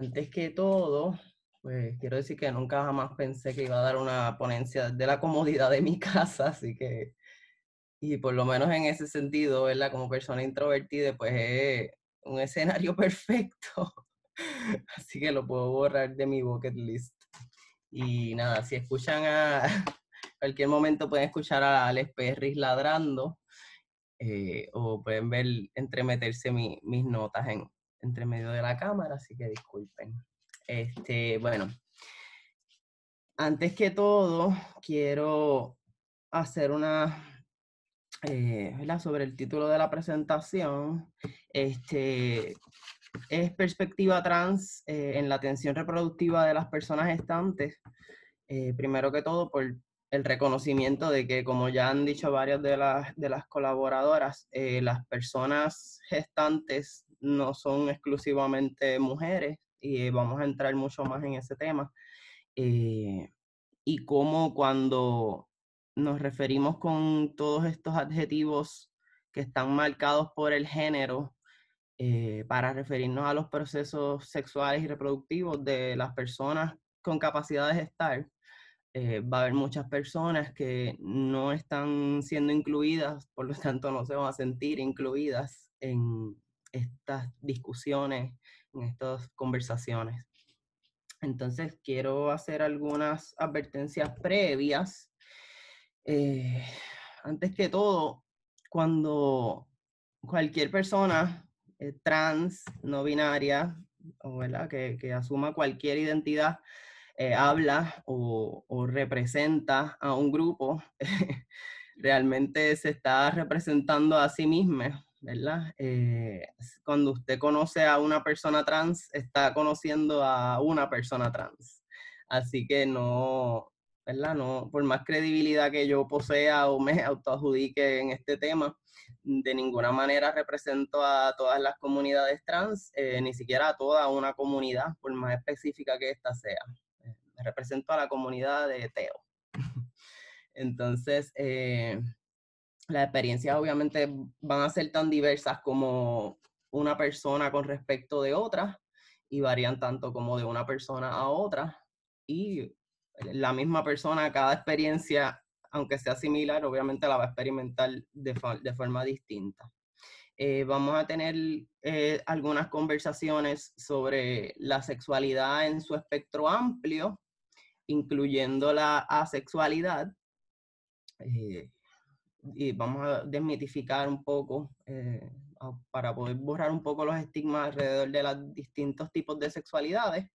Antes que todo, pues quiero decir que nunca jamás pensé que iba a dar una ponencia de la comodidad de mi casa, así que, y por lo menos en ese sentido, ¿verdad? Como persona introvertida, pues es un escenario perfecto, así que lo puedo borrar de mi bucket list. Y nada, si escuchan a cualquier momento pueden escuchar a Alex Perris ladrando, eh, o pueden ver entremeterse mis notas en, entre medio de la cámara, así que disculpen. Este, bueno, antes que todo, quiero hacer una, eh, sobre el título de la presentación. Este, es perspectiva trans eh, en la atención reproductiva de las personas gestantes. Eh, primero que todo, por el reconocimiento de que, como ya han dicho varias de las, de las colaboradoras, las personas gestantes no son exclusivamente mujeres y vamos a entrar mucho más en ese tema. Eh, y cómo cuando nos referimos con todos estos adjetivos que están marcados por el género eh, para referirnos a los procesos sexuales y reproductivos de las personas con capacidad de gestar, eh, va a haber muchas personas que no están siendo incluidas, por lo tanto no se van a sentir incluidas en, estas discusiones, en estas conversaciones. Entonces, quiero hacer algunas advertencias previas. Eh, antes que todo, cuando cualquier persona eh, trans, no binaria, o que, que, asuma cualquier identidad, eh, habla o, o, representa a un grupo, realmente se está representando a sí misma ¿verdad? Eh, cuando usted conoce a una persona trans, está conociendo a una persona trans. Así que no, ¿verdad? No, por más credibilidad que yo posea o me autoadjudique en este tema, de ninguna manera represento a todas las comunidades trans, eh, ni siquiera a toda una comunidad, por más específica que ésta sea. Eh, me represento a la comunidad de Teo. Entonces, las experiencias obviamente van a ser tan diversas como una persona con respecto de otra y varían tanto como de una persona a otra. Y la misma persona, cada experiencia, aunque sea similar, obviamente la va a experimentar de, forma distinta. Eh, vamos a tener eh, algunas conversaciones sobre la sexualidad en su espectro amplio, incluyendo la asexualidad. Eh, y vamos a desmitificar un poco eh, para poder borrar un poco los estigmas alrededor de los distintos tipos de sexualidades.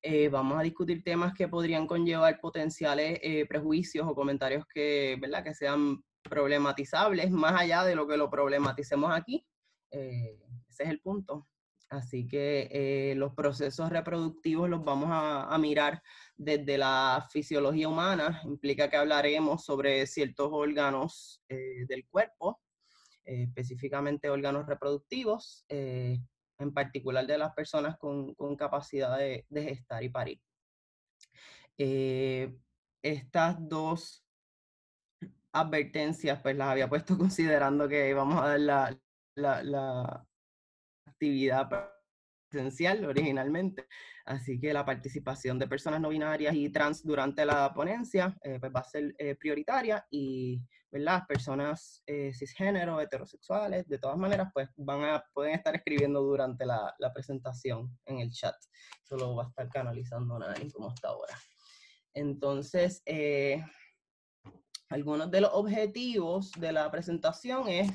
Eh, vamos a discutir temas que podrían conllevar potenciales eh, prejuicios o comentarios que, ¿verdad? que sean problematizables más allá de lo que lo problematicemos aquí. ese es el punto. Así que los procesos reproductivos los vamos a, a mirar desde la fisiología humana, implica que hablaremos sobre ciertos órganos eh, del cuerpo, eh, específicamente órganos reproductivos, eh, en particular de las personas con, capacidad de, gestar y parir. estas dos advertencias, pues las había puesto considerando que íbamos a dar la, la, la actividad presencial originalmente. Así que la participación de personas no binarias y trans durante la ponencia eh, pues va a ser eh, prioritaria y las personas eh, cisgénero, heterosexuales, de todas maneras, pues van a, pueden estar escribiendo durante la, presentación en el chat. Solo va a estar canalizando nadie como hasta ahora. Entonces, algunos de los objetivos de la presentación es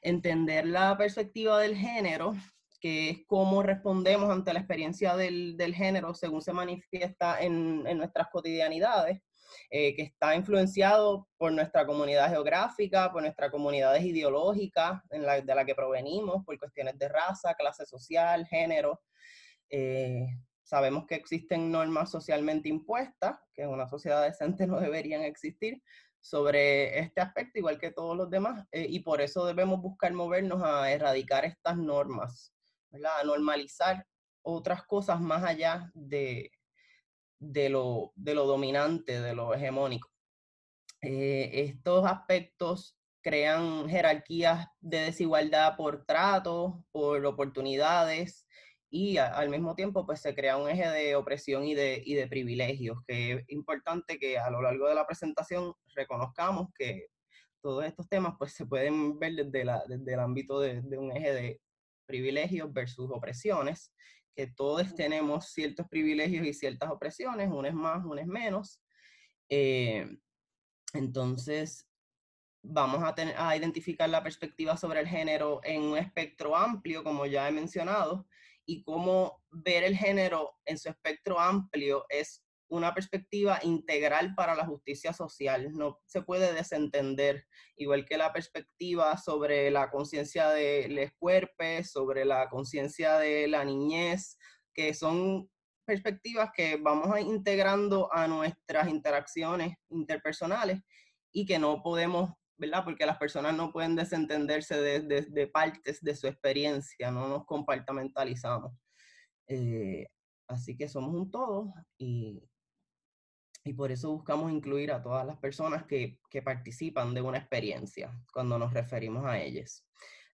entender la perspectiva del género que es cómo respondemos ante la experiencia del, del género según se manifiesta en, en nuestras cotidianidades, eh, que está influenciado por nuestra comunidad geográfica, por nuestras comunidades ideológicas de la que provenimos, por cuestiones de raza, clase social, género. Eh, sabemos que existen normas socialmente impuestas, que en una sociedad decente no deberían existir, sobre este aspecto, igual que todos los demás, eh, y por eso debemos buscar movernos a erradicar estas normas a normalizar otras cosas más allá de, de, lo, de lo dominante, de lo hegemónico. Eh, estos aspectos crean jerarquías de desigualdad por trato, por oportunidades y al mismo tiempo pues se crea un eje de opresión y de, y de privilegios, que es importante que a lo largo de la presentación reconozcamos que todos estos temas pues se pueden ver desde, la, desde el ámbito de, de, un eje de privilegios versus opresiones, que todos tenemos ciertos privilegios y ciertas opresiones, uno es más, uno es menos. Eh, entonces, vamos a, a identificar la perspectiva sobre el género en un espectro amplio, como ya he mencionado, y cómo ver el género en su espectro amplio es una perspectiva integral para la justicia social. No se puede desentender, igual que la perspectiva sobre la conciencia de los cuerpos, sobre la conciencia de la niñez, que son perspectivas que vamos integrando a nuestras interacciones interpersonales y que no podemos ¿verdad? Porque las personas no pueden desentenderse de, partes de su experiencia, no nos compartamentalizamos. Eh, así que somos un todo y, y, por eso buscamos incluir a todas las personas que, que participan de una experiencia cuando nos referimos a ellas.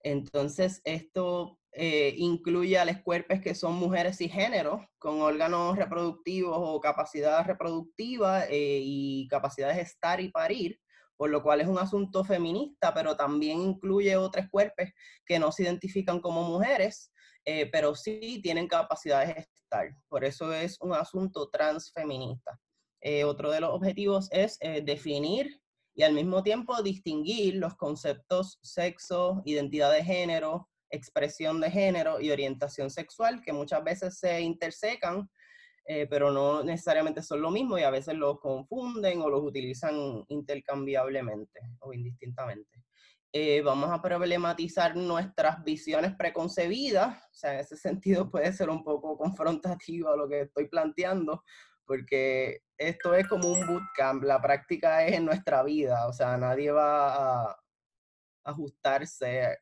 Entonces, esto eh, incluye a los cuerpos que son mujeres y género, con órganos reproductivos o capacidad reproductiva eh, y capacidades de estar y parir, por lo cual es un asunto feminista, pero también incluye otros cuerpos que no se identifican como mujeres, eh, pero sí tienen capacidades de estar. Por eso es un asunto transfeminista. Eh, otro de los objetivos es eh, definir y al mismo tiempo distinguir los conceptos sexo, identidad de género, expresión de género y orientación sexual, que muchas veces se intersecan eh, pero no necesariamente son lo mismo y a veces los confunden o los utilizan intercambiablemente o indistintamente. Vamos a problematizar nuestras visiones preconcebidas, o sea, en ese sentido puede ser un poco confrontativo a lo que estoy planteando, porque esto es como un bootcamp, la práctica es en nuestra vida, o sea, nadie va a ajustarse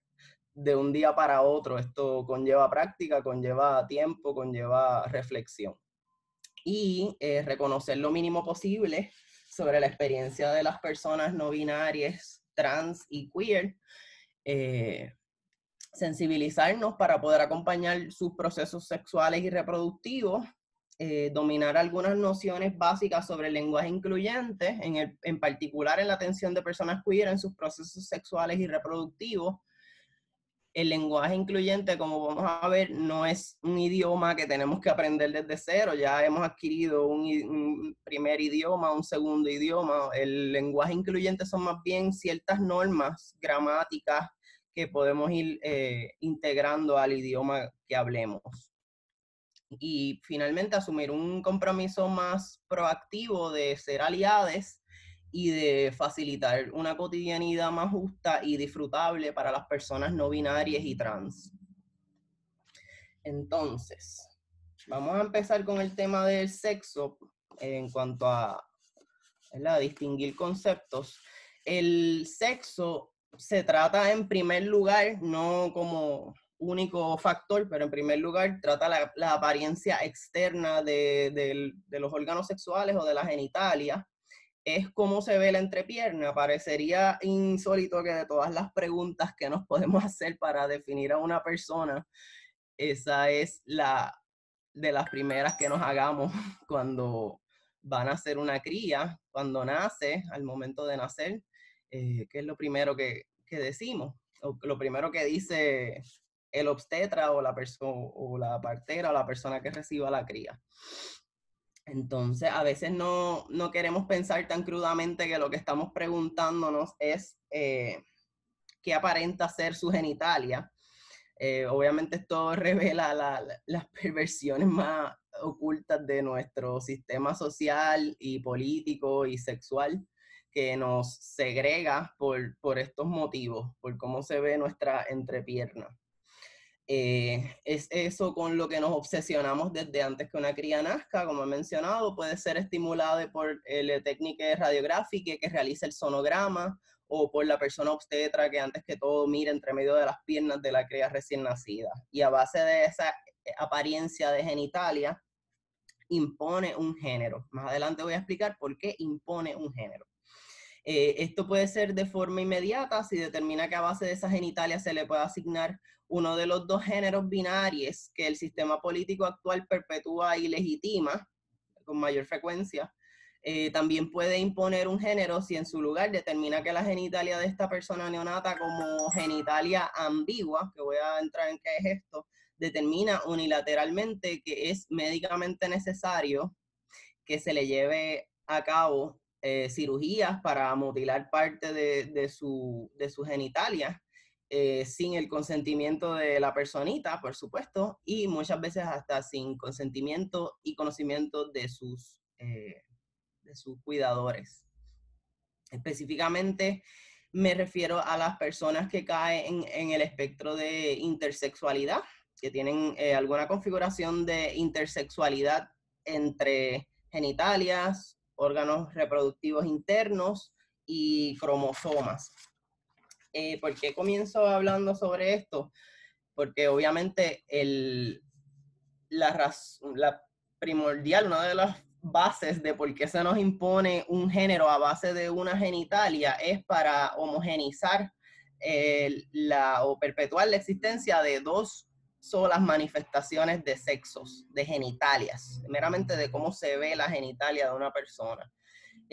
de un día para otro, esto conlleva práctica, conlleva tiempo, conlleva reflexión. Y eh, reconocer lo mínimo posible sobre la experiencia de las personas no binarias, trans y queer, eh, sensibilizarnos para poder acompañar sus procesos sexuales y reproductivos, eh, dominar algunas nociones básicas sobre el lenguaje incluyente, en, en particular en la atención de personas queer en sus procesos sexuales y reproductivos, el lenguaje incluyente, como vamos a ver, no es un idioma que tenemos que aprender desde cero. Ya hemos adquirido un, primer idioma, un segundo idioma. El lenguaje incluyente son más bien ciertas normas gramáticas que podemos ir eh, integrando al idioma que hablemos. Y finalmente asumir un compromiso más proactivo de ser aliados y de facilitar una cotidianidad más justa y disfrutable para las personas no binarias y trans. Entonces, vamos a empezar con el tema del sexo en cuanto a distinguir conceptos. El sexo se trata en primer lugar, no como único factor, pero en primer lugar trata la, apariencia externa de, de, los órganos sexuales o de la genitalia es cómo se ve la entrepierna. Parecería insólito que de todas las preguntas que nos podemos hacer para definir a una persona, esa es la de las primeras que nos hagamos cuando van a hacer una cría, cuando nace, al momento de nacer, eh, que es lo primero que, que decimos, o lo primero que dice el obstetra o la o la partera o la persona que reciba la cría. Entonces, a veces no, queremos pensar tan crudamente que lo que estamos preguntándonos es eh, qué aparenta ser su genitalia. Eh, obviamente esto revela las perversiones más ocultas de nuestro sistema social y político y sexual que nos segrega por, por estos motivos, por cómo se ve nuestra entrepierna. Eh, es eso con lo que nos obsesionamos desde antes que una cría nazca, como he mencionado, puede ser estimulado por la técnica radiográfica que realiza el sonograma o por la persona obstetra que antes que todo mira entre medio de las piernas de la cría recién nacida. Y a base de esa eh, apariencia de genitalia, impone un género. Más adelante voy a explicar por qué impone un género. Eh, esto puede ser de forma inmediata si determina que a base de esa genitalia se le puede asignar uno de los dos géneros binarios que el sistema político actual perpetúa y legitima con mayor frecuencia. Eh, también puede imponer un género si en su lugar determina que la genitalia de esta persona neonata como genitalia ambigua, que voy a entrar en qué es esto, determina unilateralmente que es médicamente necesario que se le lleve a cabo eh, cirugías para mutilar parte de, su, de genitalia eh, sin el consentimiento de la personita, por supuesto, y muchas veces hasta sin consentimiento y conocimiento de sus, eh, de sus cuidadores. Específicamente me refiero a las personas que caen en, el espectro de intersexualidad, que tienen alguna configuración de intersexualidad entre genitalias, órganos reproductivos internos y cromosomas. Eh, ¿Por qué comienzo hablando sobre esto? Porque obviamente el, la, primordial, una de las bases de por qué se nos impone un género a base de una genitalia es para homogenizar la, o perpetuar la existencia de dos solas manifestaciones de sexos, de genitalias, meramente de cómo se ve la genitalia de una persona.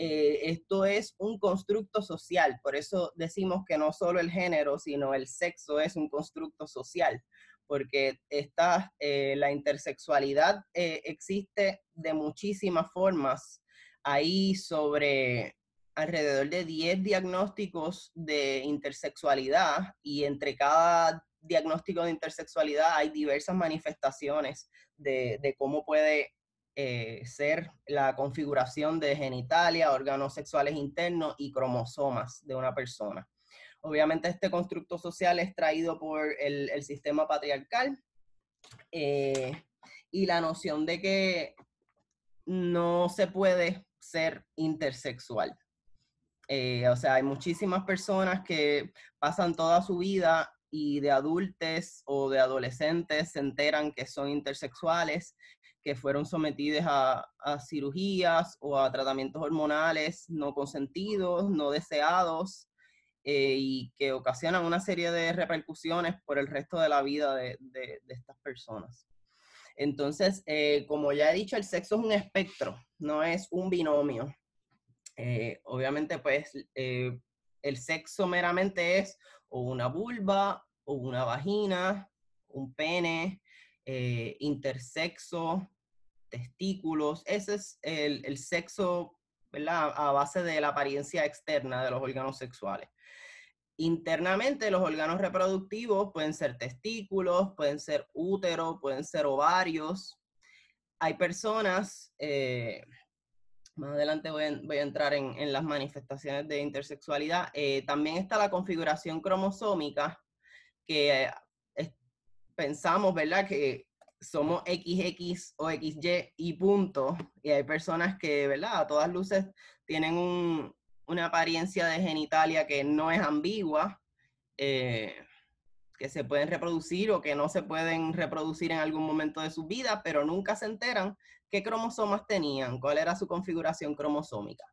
Eh, esto es un constructo social, por eso decimos que no solo el género, sino el sexo es un constructo social, porque esta, eh, la intersexualidad eh, existe de muchísimas formas. Ahí sobre alrededor de 10 diagnósticos de intersexualidad y entre cada diagnóstico de intersexualidad hay diversas manifestaciones de, cómo puede eh, ser la configuración de genitalia, órganos sexuales internos y cromosomas de una persona. Obviamente este constructo social es traído por el, sistema patriarcal eh, y la noción de que no se puede ser intersexual. Eh, o sea, hay muchísimas personas que pasan toda su vida y de adultos o de adolescentes se enteran que son intersexuales, que fueron sometidos a, cirugías o a tratamientos hormonales no consentidos, no deseados, eh, y que ocasionan una serie de repercusiones por el resto de la vida de, estas personas. Entonces, eh, como ya he dicho, el sexo es un espectro, no es un binomio. Eh, obviamente, pues, el sexo meramente es o una vulva o una vagina, un pene, eh, intersexo, testículos. Ese es el, sexo ¿verdad? a base de la apariencia externa de los órganos sexuales. Internamente los órganos reproductivos pueden ser testículos, pueden ser útero, pueden ser ovarios. Hay personas, eh, más adelante voy a, entrar en, las manifestaciones de intersexualidad. Eh, también está la configuración cromosómica, que pensamos, ¿verdad? Que somos XX o XY y punto. Y hay personas que, ¿verdad? A todas luces tienen una apariencia de genitalia que no es ambigua, eh, que se pueden reproducir o que no se pueden reproducir en algún momento de su vida, pero nunca se enteran qué cromosomas tenían, cuál era su configuración cromosómica.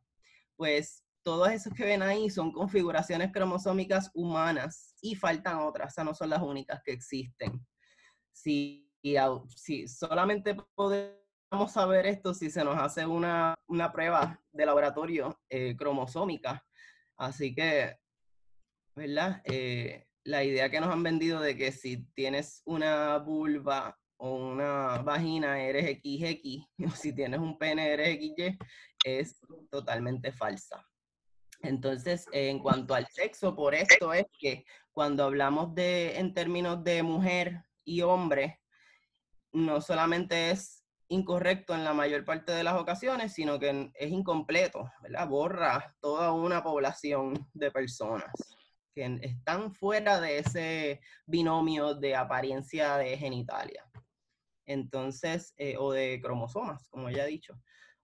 Pues todos esos que ven ahí son configuraciones cromosómicas humanas y faltan otras, o no son las únicas que existen. Si, si solamente podemos saber esto si se nos hace una, prueba de laboratorio eh, cromosómica. Así que, ¿verdad? Eh, la idea que nos han vendido de que si tienes una vulva o una vagina eres XX, o si tienes un pene eres XY, es totalmente falsa. Entonces, en cuanto al sexo, por esto es que cuando hablamos de en términos de mujer y hombre, no solamente es incorrecto en la mayor parte de las ocasiones, sino que es incompleto, ¿verdad? Borra toda una población de personas que están fuera de ese binomio de apariencia de genitalia. Entonces, eh, o de cromosomas, como ya he dicho,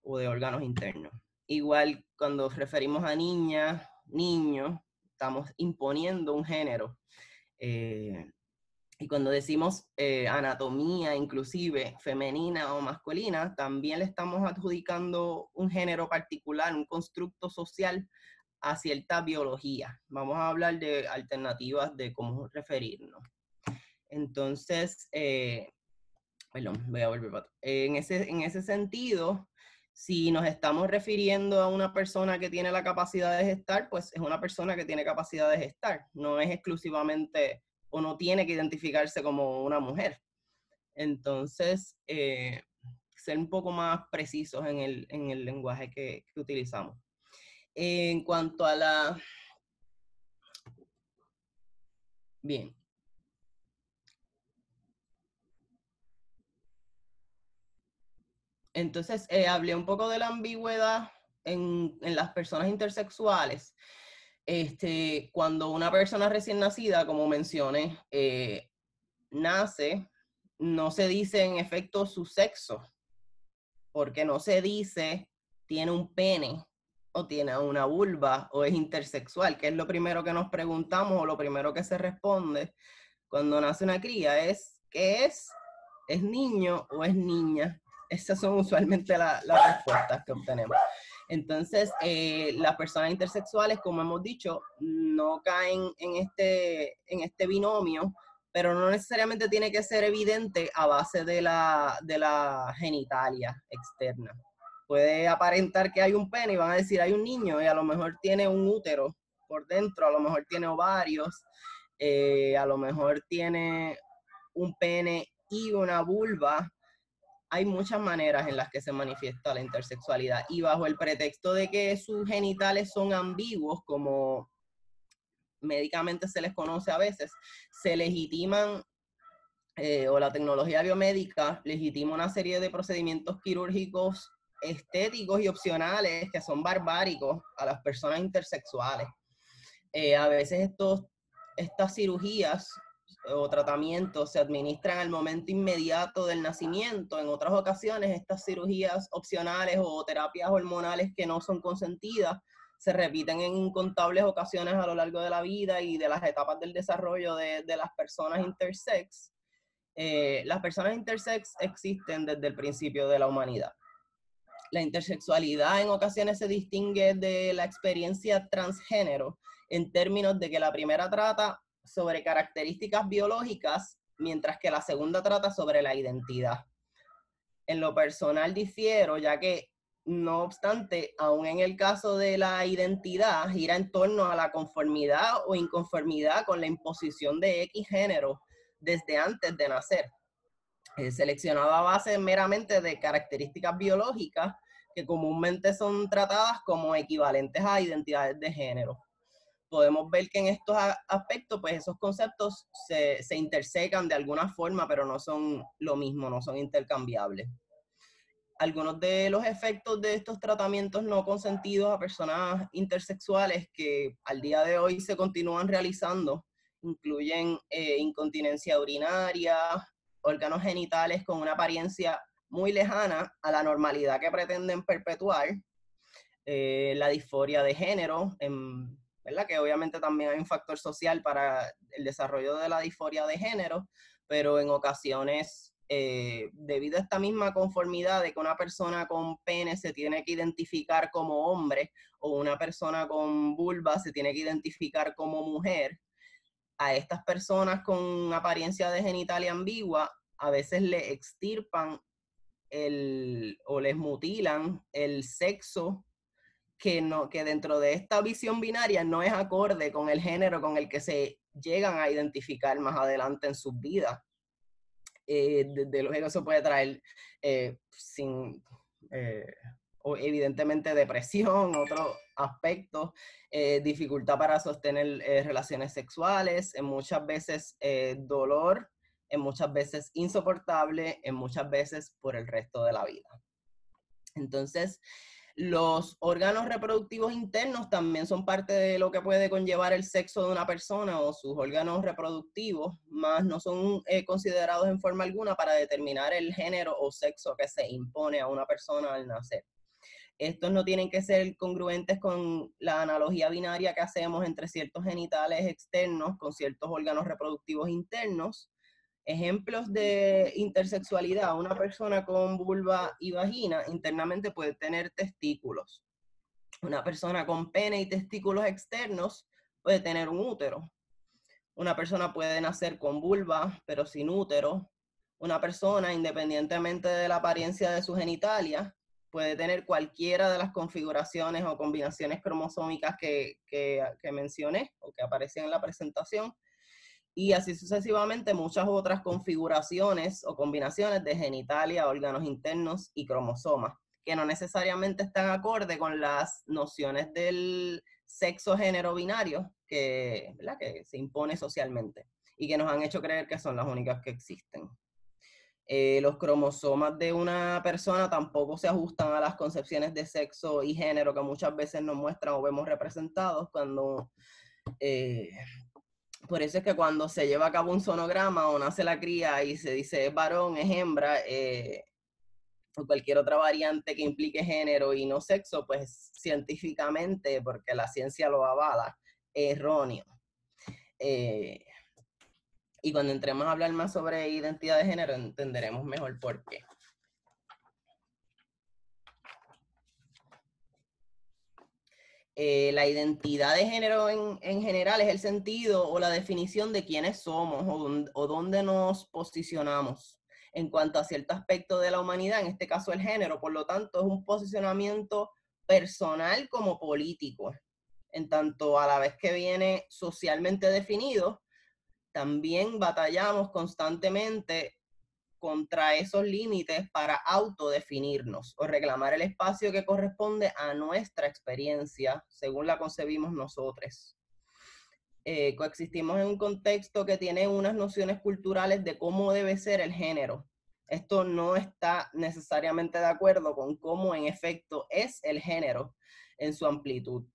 o de órganos internos. Igual cuando referimos a niña, niño, estamos imponiendo un género. Eh, y cuando decimos eh, anatomía, inclusive femenina o masculina, también le estamos adjudicando un género particular, un constructo social a cierta biología. Vamos a hablar de alternativas de cómo referirnos. Entonces, eh, perdón, voy a volver en ese, en ese sentido, si nos estamos refiriendo a una persona que tiene la capacidad de gestar, pues es una persona que tiene capacidad de gestar, no es exclusivamente o no tiene que identificarse como una mujer. Entonces, eh, ser un poco más precisos en el, en el lenguaje que, que utilizamos. En cuanto a la... Bien, Entonces, eh, hablé un poco de la ambigüedad en, las personas intersexuales. Este, cuando una persona recién nacida, como mencioné, eh, nace, no se dice en efecto su sexo, porque no se dice tiene un pene o tiene una vulva o es intersexual, que es lo primero que nos preguntamos o lo primero que se responde cuando nace una cría, es ¿qué es? ¿Es niño o es niña? Esas son usualmente las respuestas que obtenemos. Entonces, eh, las personas intersexuales, como hemos dicho, no caen en este, en este binomio, pero no necesariamente tiene que ser evidente a base de la, de la genitalia externa. Puede aparentar que hay un pene y van a decir hay un niño y a lo mejor tiene un útero por dentro, a lo mejor tiene ovarios, eh, a lo mejor tiene un pene y una vulva, hay muchas maneras en las que se manifiesta la intersexualidad y bajo el pretexto de que sus genitales son ambiguos, como médicamente se les conoce a veces, se legitiman eh, o la tecnología biomédica legitima una serie de procedimientos quirúrgicos estéticos y opcionales que son barbáricos a las personas intersexuales. Eh, a veces estos, estas cirugías o tratamientos se administran al momento inmediato del nacimiento. En otras ocasiones, estas cirugías opcionales o terapias hormonales que no son consentidas se repiten en incontables ocasiones a lo largo de la vida y de las etapas del desarrollo de, de las personas intersex. Eh, las personas intersex existen desde el principio de la humanidad. La intersexualidad en ocasiones se distingue de la experiencia transgénero en términos de que la primera trata sobre características biológicas, mientras que la segunda trata sobre la identidad. En lo personal difiero, ya que no obstante, aún en el caso de la identidad, gira en torno a la conformidad o inconformidad con la imposición de X género desde antes de nacer. Es seleccionado a base meramente de características biológicas que comúnmente son tratadas como equivalentes a identidades de género podemos ver que en estos aspectos, pues esos conceptos se, se intersecan de alguna forma, pero no son lo mismo, no son intercambiables. Algunos de los efectos de estos tratamientos no consentidos a personas intersexuales que al día de hoy se continúan realizando incluyen eh, incontinencia urinaria, órganos genitales con una apariencia muy lejana a la normalidad que pretenden perpetuar, eh, la disforia de género en ¿verdad? Que obviamente también hay un factor social para el desarrollo de la disforia de género, pero en ocasiones, eh, debido a esta misma conformidad de que una persona con pene se tiene que identificar como hombre o una persona con vulva se tiene que identificar como mujer, a estas personas con apariencia de genitalia ambigua a veces le extirpan el, o les mutilan el sexo que, no, que dentro de esta visión binaria no es acorde con el género con el que se llegan a identificar más adelante en sus vidas. Eh, de, lo que eso puede traer eh, sin, eh, o evidentemente depresión, otros aspectos, dificultad para sostener relaciones sexuales, en muchas veces dolor, en muchas veces insoportable, en muchas veces por el resto de la vida. Entonces, los órganos reproductivos internos también son parte de lo que puede conllevar el sexo de una persona o sus órganos reproductivos, más no son eh, considerados en forma alguna para determinar el género o sexo que se impone a una persona al nacer. Estos no tienen que ser congruentes con la analogía binaria que hacemos entre ciertos genitales externos con ciertos órganos reproductivos internos, Ejemplos de intersexualidad. Una persona con vulva y vagina internamente puede tener testículos. Una persona con pene y testículos externos puede tener un útero. Una persona puede nacer con vulva, pero sin útero. Una persona, independientemente de la apariencia de su genitalia, puede tener cualquiera de las configuraciones o combinaciones cromosómicas que, mencioné o que aparecen en la presentación y así sucesivamente muchas otras configuraciones o combinaciones de genitalia, órganos internos y cromosomas, que no necesariamente están acorde con las nociones del sexo género binario que, que se impone socialmente y que nos han hecho creer que son las únicas que existen. Eh, los cromosomas de una persona tampoco se ajustan a las concepciones de sexo y género que muchas veces nos muestran o vemos representados cuando eh, por eso es que cuando se lleva a cabo un sonograma o nace la cría y se dice es varón, es hembra, eh, o cualquier otra variante que implique género y no sexo, pues científicamente, porque la ciencia lo avala, es erróneo. Eh, y cuando entremos a hablar más sobre identidad de género, entenderemos mejor por qué. Eh, la identidad de género en, general es el sentido o la definición de quiénes somos o, dónde nos posicionamos en cuanto a cierto aspecto de la humanidad, en este caso el género. Por lo tanto, es un posicionamiento personal como político, en tanto a la vez que viene socialmente definido, también batallamos constantemente contra esos límites para autodefinirnos o reclamar el espacio que corresponde a nuestra experiencia según la concebimos nosotros. Eh, coexistimos en un contexto que tiene unas nociones culturales de cómo debe ser el género. Esto no está necesariamente de acuerdo con cómo en efecto es el género en su amplitud,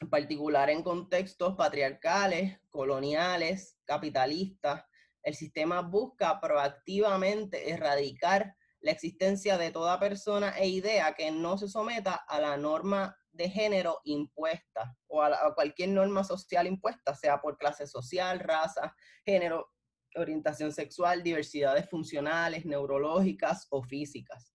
en particular en contextos patriarcales, coloniales, capitalistas, el sistema busca proactivamente erradicar la existencia de toda persona e idea que no se someta a la norma de género impuesta o a, cualquier norma social impuesta, sea por clase social, raza, género, orientación sexual, diversidades funcionales, neurológicas o físicas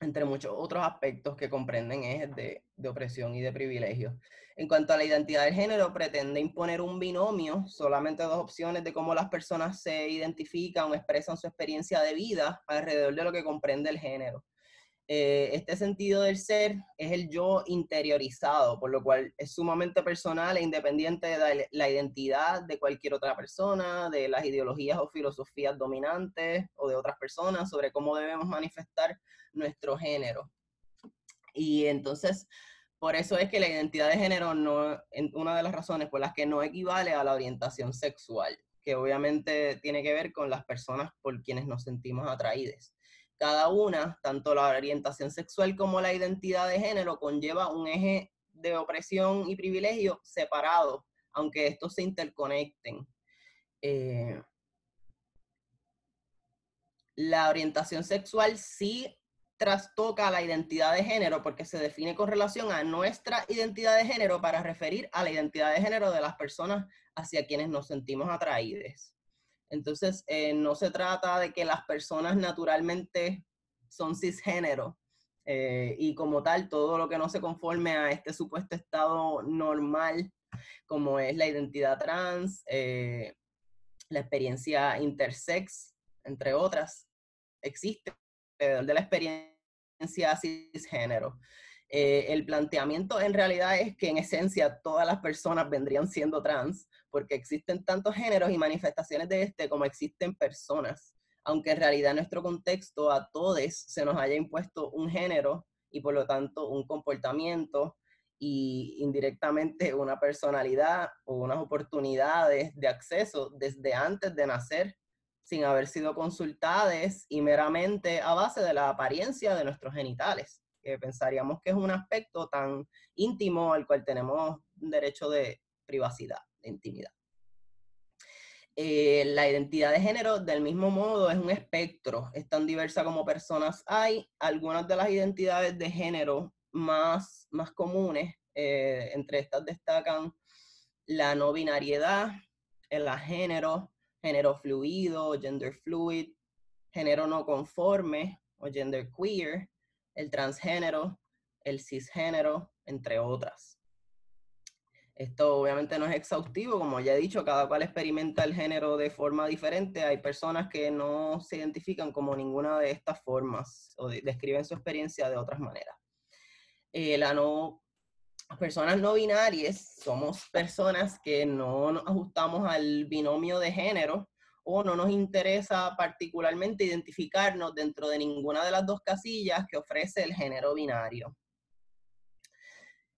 entre muchos otros aspectos que comprenden ejes de, de, opresión y de privilegio. En cuanto a la identidad de género, pretende imponer un binomio, solamente dos opciones de cómo las personas se identifican o expresan su experiencia de vida alrededor de lo que comprende el género. Eh, este sentido del ser es el yo interiorizado, por lo cual es sumamente personal e independiente de la identidad de cualquier otra persona, de las ideologías o filosofías dominantes o de otras personas sobre cómo debemos manifestar nuestro género. Y entonces, por eso es que la identidad de género no, es una de las razones por las que no equivale a la orientación sexual, que obviamente tiene que ver con las personas por quienes nos sentimos atraídas cada una, tanto la orientación sexual como la identidad de género, conlleva un eje de opresión y privilegio separado, aunque estos se interconecten. Eh, la orientación sexual sí trastoca la identidad de género porque se define con relación a nuestra identidad de género para referir a la identidad de género de las personas hacia quienes nos sentimos atraídos. Entonces, eh, no se trata de que las personas naturalmente son cisgénero eh, y como tal, todo lo que no se conforme a este supuesto estado normal, como es la identidad trans, eh, la experiencia intersex, entre otras, existe alrededor de la experiencia cisgénero. El planteamiento en realidad es que en esencia todas las personas vendrían siendo trans, porque existen tantos géneros y manifestaciones de este como existen personas, aunque en realidad en nuestro contexto a todos se nos haya impuesto un género y por lo tanto un comportamiento y indirectamente una personalidad o unas oportunidades de acceso desde antes de nacer sin haber sido consultadas y meramente a base de la apariencia de nuestros genitales que pensaríamos que es un aspecto tan íntimo al cual tenemos derecho de privacidad, de intimidad. Eh, la identidad de género, del mismo modo, es un espectro, es tan diversa como personas hay. Algunas de las identidades de género más, más comunes, eh, entre estas destacan la no binariedad, el género, género fluido, gender fluid, género no conforme o gender queer, el transgénero, el cisgénero, entre otras. Esto obviamente no es exhaustivo, como ya he dicho, cada cual experimenta el género de forma diferente. Hay personas que no se identifican como ninguna de estas formas o describen su experiencia de otras maneras. Eh, la no, personas no binarias somos personas que no nos ajustamos al binomio de género o no nos interesa particularmente identificarnos dentro de ninguna de las dos casillas que ofrece el género binario,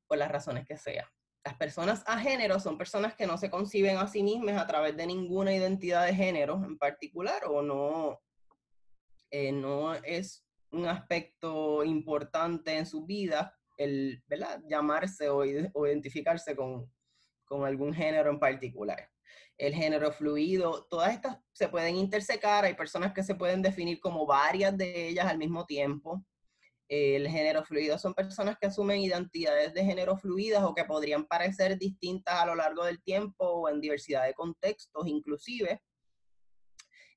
por las razones que sea. Las personas a género son personas que no se conciben a sí mismas a través de ninguna identidad de género en particular o no, eh, no es un aspecto importante en su vida el ¿verdad? llamarse o, identificarse con, con algún género en particular. El género fluido, todas estas se pueden intersecar, hay personas que se pueden definir como varias de ellas al mismo tiempo el género fluido son personas que asumen identidades de género fluidas o que podrían parecer distintas a lo largo del tiempo o en diversidad de contextos inclusive.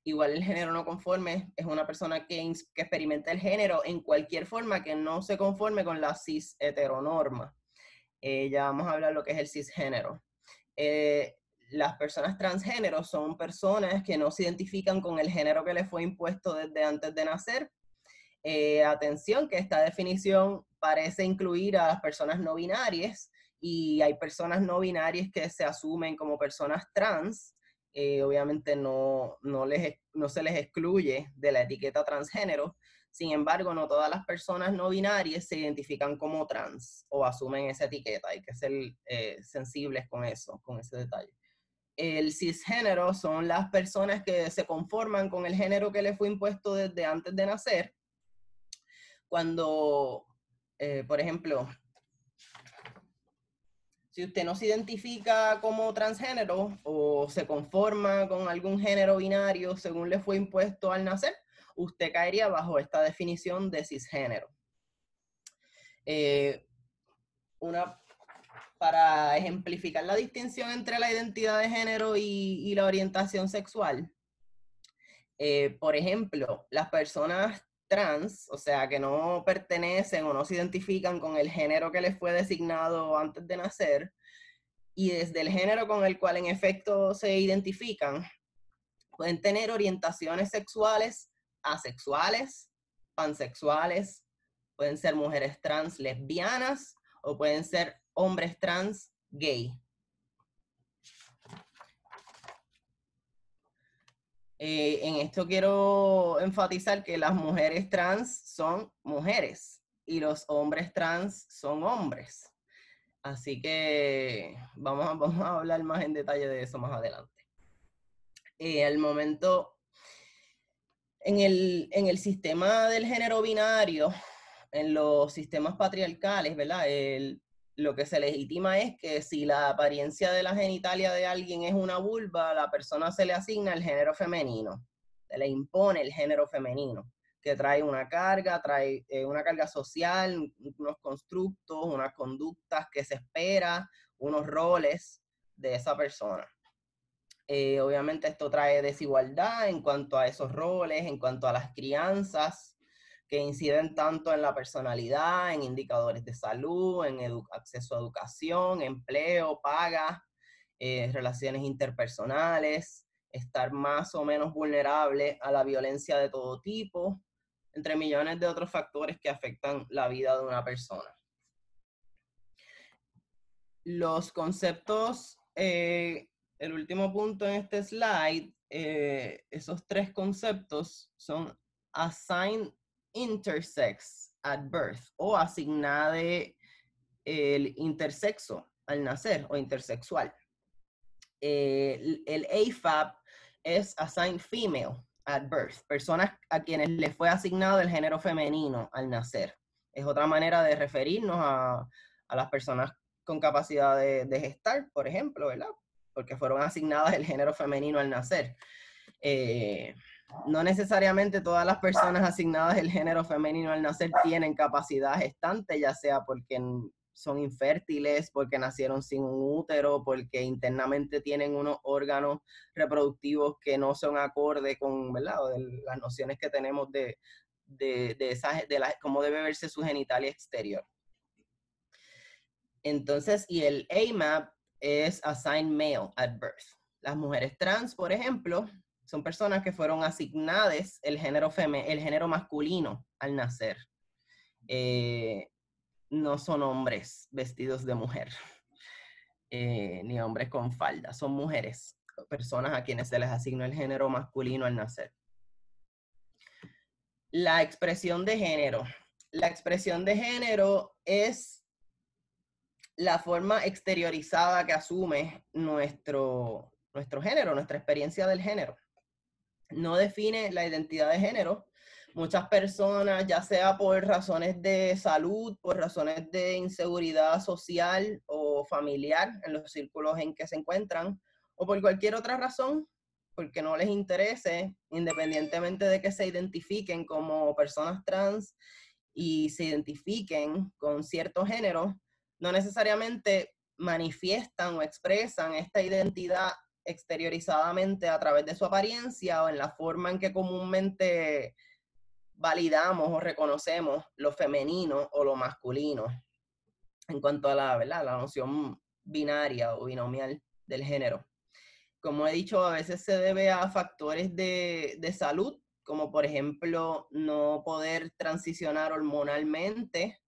Igual el género no conforme es una persona que, experimenta el género en cualquier forma que no se conforme con la cis heteronorma. Eh, ya vamos a hablar lo que es el cisgénero. Eh, las personas transgénero son personas que no se identifican con el género que les fue impuesto desde antes de nacer eh, atención que esta definición parece incluir a las personas no binarias y hay personas no binarias que se asumen como personas trans. Eh, obviamente no, no, les, no se les excluye de la etiqueta transgénero. Sin embargo, no todas las personas no binarias se identifican como trans o asumen esa etiqueta. Hay que ser eh, sensibles con eso, con ese detalle. El cisgénero son las personas que se conforman con el género que les fue impuesto desde antes de nacer cuando, eh, por ejemplo, si usted no se identifica como transgénero o se conforma con algún género binario según le fue impuesto al nacer, usted caería bajo esta definición de cisgénero. Eh, una, para ejemplificar la distinción entre la identidad de género y, la orientación sexual, eh, por ejemplo, las personas trans, o sea, que no pertenecen o no se identifican con el género que les fue designado antes de nacer, y desde el género con el cual en efecto se identifican, pueden tener orientaciones sexuales asexuales, pansexuales, pueden ser mujeres trans lesbianas o pueden ser hombres trans gay. Eh, en esto quiero enfatizar que las mujeres trans son mujeres y los hombres trans son hombres. Así que vamos a, vamos a hablar más en detalle de eso más adelante. Eh, al momento, en el, en el sistema del género binario, en los sistemas patriarcales, ¿verdad? Lo que se legitima es que si la apariencia de la genitalia de alguien es una vulva, a la persona se le asigna el género femenino, se le impone el género femenino, que trae una carga, trae eh, una carga social, unos constructos, unas conductas que se espera, unos roles de esa persona. Eh, obviamente esto trae desigualdad en cuanto a esos roles, en cuanto a las crianzas, que inciden tanto en la personalidad, en indicadores de salud, en acceso a educación, empleo, paga, eh, relaciones interpersonales, estar más o menos vulnerable a la violencia de todo tipo, entre millones de otros factores que afectan la vida de una persona. Los conceptos, eh, el último punto en este slide, eh, esos tres conceptos son assigned intersex at birth o asignada el intersexo al nacer o intersexual. el, AFAB es assigned female at birth, personas a quienes les fue asignado el género femenino al nacer. Es otra manera de referirnos a, a las personas con capacidad de, de, gestar, por ejemplo, ¿verdad? Porque fueron asignadas el género femenino al nacer. Eh, no necesariamente todas las personas asignadas el género femenino al nacer tienen capacidad gestante, ya sea porque son infértiles, porque nacieron sin un útero, porque internamente tienen unos órganos reproductivos que no son acorde con ¿verdad? las nociones que tenemos de, de, de, de cómo debe verse su genitalia exterior. Entonces, y el AMAP es Assigned Male at Birth. Las mujeres trans, por ejemplo, son personas que fueron asignadas el género, el género masculino al nacer. Eh, no son hombres vestidos de mujer, eh, ni hombres con falda, son mujeres, personas a quienes se les asignó el género masculino al nacer. La expresión de género. La expresión de género es la forma exteriorizada que asume nuestro, nuestro género, nuestra experiencia del género. No define la identidad de género, muchas personas, ya sea por razones de salud, por razones de inseguridad social o familiar en los círculos en que se encuentran, o por cualquier otra razón, porque no les interese, independientemente de que se identifiquen como personas trans y se identifiquen con cierto género, no necesariamente manifiestan o expresan esta identidad exteriorizadamente a través de su apariencia o en la forma en que comúnmente validamos o reconocemos lo femenino o lo masculino en cuanto a la, ¿verdad? la noción binaria o binomial del género. Como he dicho, a veces se debe a factores de, de salud, como por ejemplo no poder transicionar hormonalmente,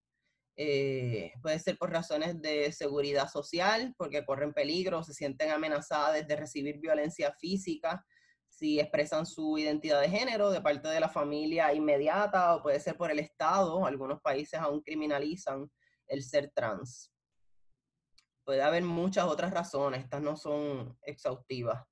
eh, puede ser por razones de seguridad social, porque corren peligro, se sienten amenazadas de recibir violencia física, si expresan su identidad de género de parte de la familia inmediata o puede ser por el Estado. Algunos países aún criminalizan el ser trans. Puede haber muchas otras razones, estas no son exhaustivas.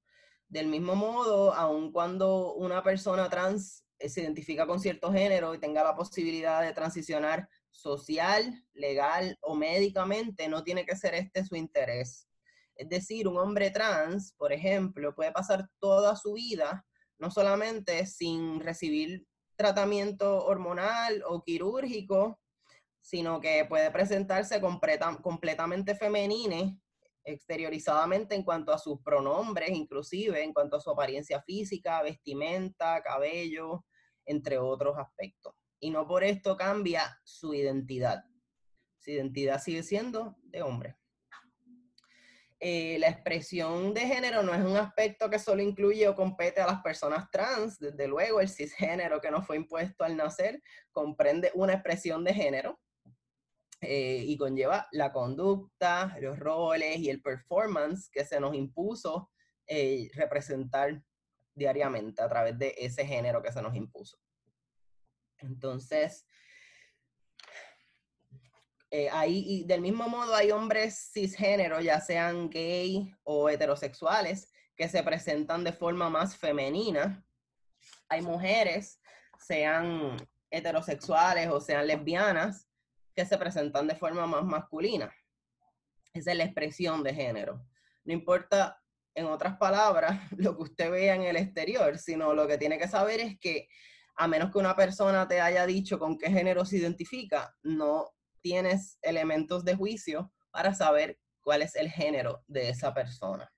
Del mismo modo, aun cuando una persona trans eh, se identifica con cierto género y tenga la posibilidad de transicionar social, legal o médicamente, no tiene que ser este su interés. Es decir, un hombre trans, por ejemplo, puede pasar toda su vida no solamente sin recibir tratamiento hormonal o quirúrgico, sino que puede presentarse completamente femenino, exteriorizadamente en cuanto a sus pronombres, inclusive en cuanto a su apariencia física, vestimenta, cabello, entre otros aspectos. Y no por esto cambia su identidad. Su identidad sigue siendo de hombre. Eh, la expresión de género no es un aspecto que solo incluye o compete a las personas trans. Desde luego, el cisgénero que nos fue impuesto al nacer comprende una expresión de género eh, y conlleva la conducta, los roles y el performance que se nos impuso eh, representar diariamente a través de ese género que se nos impuso. Entonces, eh, y del mismo modo hay hombres cisgénero, ya sean gay o heterosexuales, que se presentan de forma más femenina. Hay mujeres, sean heterosexuales o sean lesbianas, que se presentan de forma más masculina. Esa es la expresión de género. No importa, en otras palabras, lo que usted vea en el exterior, sino lo que tiene que saber es que a menos que una persona te haya dicho con qué género se identifica, no tienes elementos de juicio para saber cuál es el género de esa persona.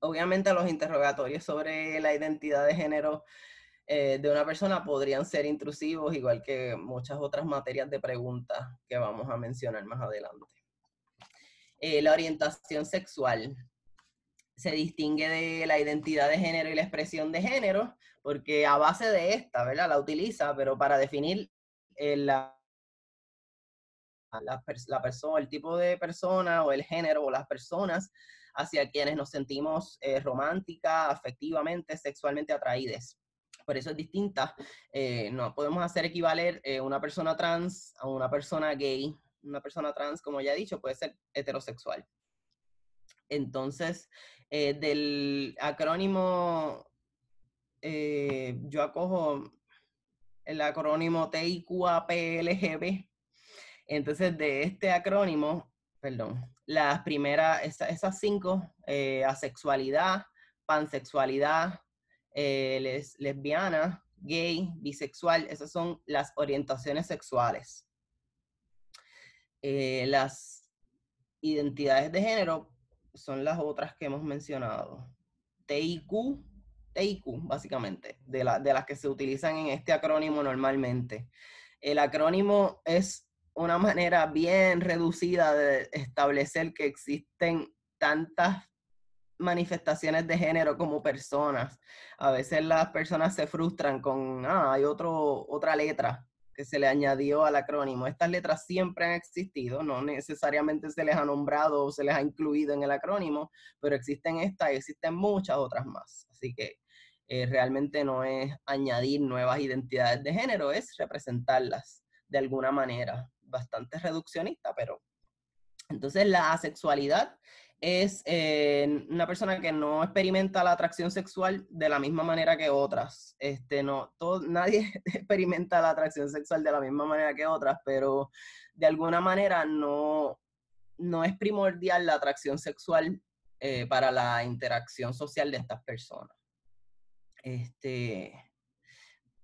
Obviamente los interrogatorios sobre la identidad de género eh, de una persona podrían ser intrusivos, igual que muchas otras materias de preguntas que vamos a mencionar más adelante. Eh, la orientación sexual se distingue de la identidad de género y la expresión de género, porque a base de esta, ¿verdad? La utiliza, pero para definir eh, la la, persona, el tipo de persona o el género o las personas hacia quienes nos sentimos eh, romántica, afectivamente, sexualmente atraídas. Por eso es distinta. Eh, no podemos hacer equivaler eh, una persona trans a una persona gay. Una persona trans, como ya he dicho, puede ser heterosexual. Entonces, del acrónimo, yo acojo el acrónimo TIQAPLGB, entonces, de este acrónimo, perdón, las primeras, esas cinco, eh, asexualidad, pansexualidad, eh, lesbiana, gay, bisexual, esas son las orientaciones sexuales. Eh, las identidades de género son las otras que hemos mencionado. TIQ, TIQ, básicamente, de, de las que se utilizan en este acrónimo normalmente. El acrónimo es una manera bien reducida de establecer que existen tantas manifestaciones de género como personas. A veces las personas se frustran con, ah, hay otro, otra letra que se le añadió al acrónimo. Estas letras siempre han existido, no necesariamente se les ha nombrado o se les ha incluido en el acrónimo, pero existen estas y existen muchas otras más. Así que eh, realmente no es añadir nuevas identidades de género, es representarlas de alguna manera. Bastante reduccionista, pero... Entonces la asexualidad es eh, una persona que no experimenta la atracción sexual de la misma manera que otras. Este, no, todo, nadie experimenta la atracción sexual de la misma manera que otras, pero de alguna manera no, no es primordial la atracción sexual eh, para la interacción social de estas personas. Este,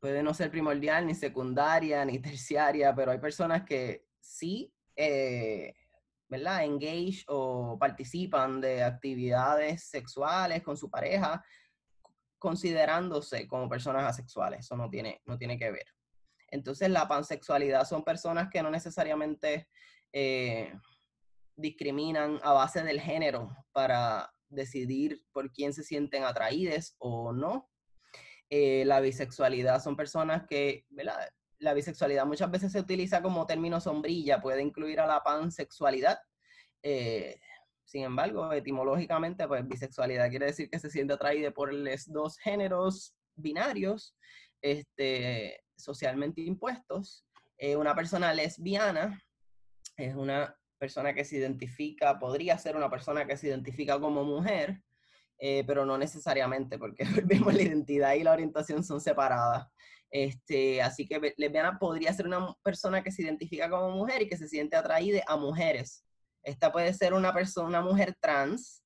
puede no ser primordial, ni secundaria, ni terciaria, pero hay personas que sí eh, ¿verdad? Engage o participan de actividades sexuales con su pareja, considerándose como personas asexuales. Eso no tiene, no tiene que ver. Entonces, la pansexualidad son personas que no necesariamente eh, discriminan a base del género para decidir por quién se sienten atraídas o no. Eh, la bisexualidad son personas que, la bisexualidad muchas veces se utiliza como término sombrilla, puede incluir a la pansexualidad. Eh, sin embargo, etimológicamente, pues bisexualidad quiere decir que se siente atraída por los dos géneros binarios este, socialmente impuestos. Eh, una persona lesbiana es una persona que se identifica, podría ser una persona que se identifica como mujer, eh, pero no necesariamente, porque vemos la identidad y la orientación son separadas. Este, así que lesbiana podría ser una persona que se identifica como mujer y que se siente atraída a mujeres. Esta puede ser una persona, una mujer trans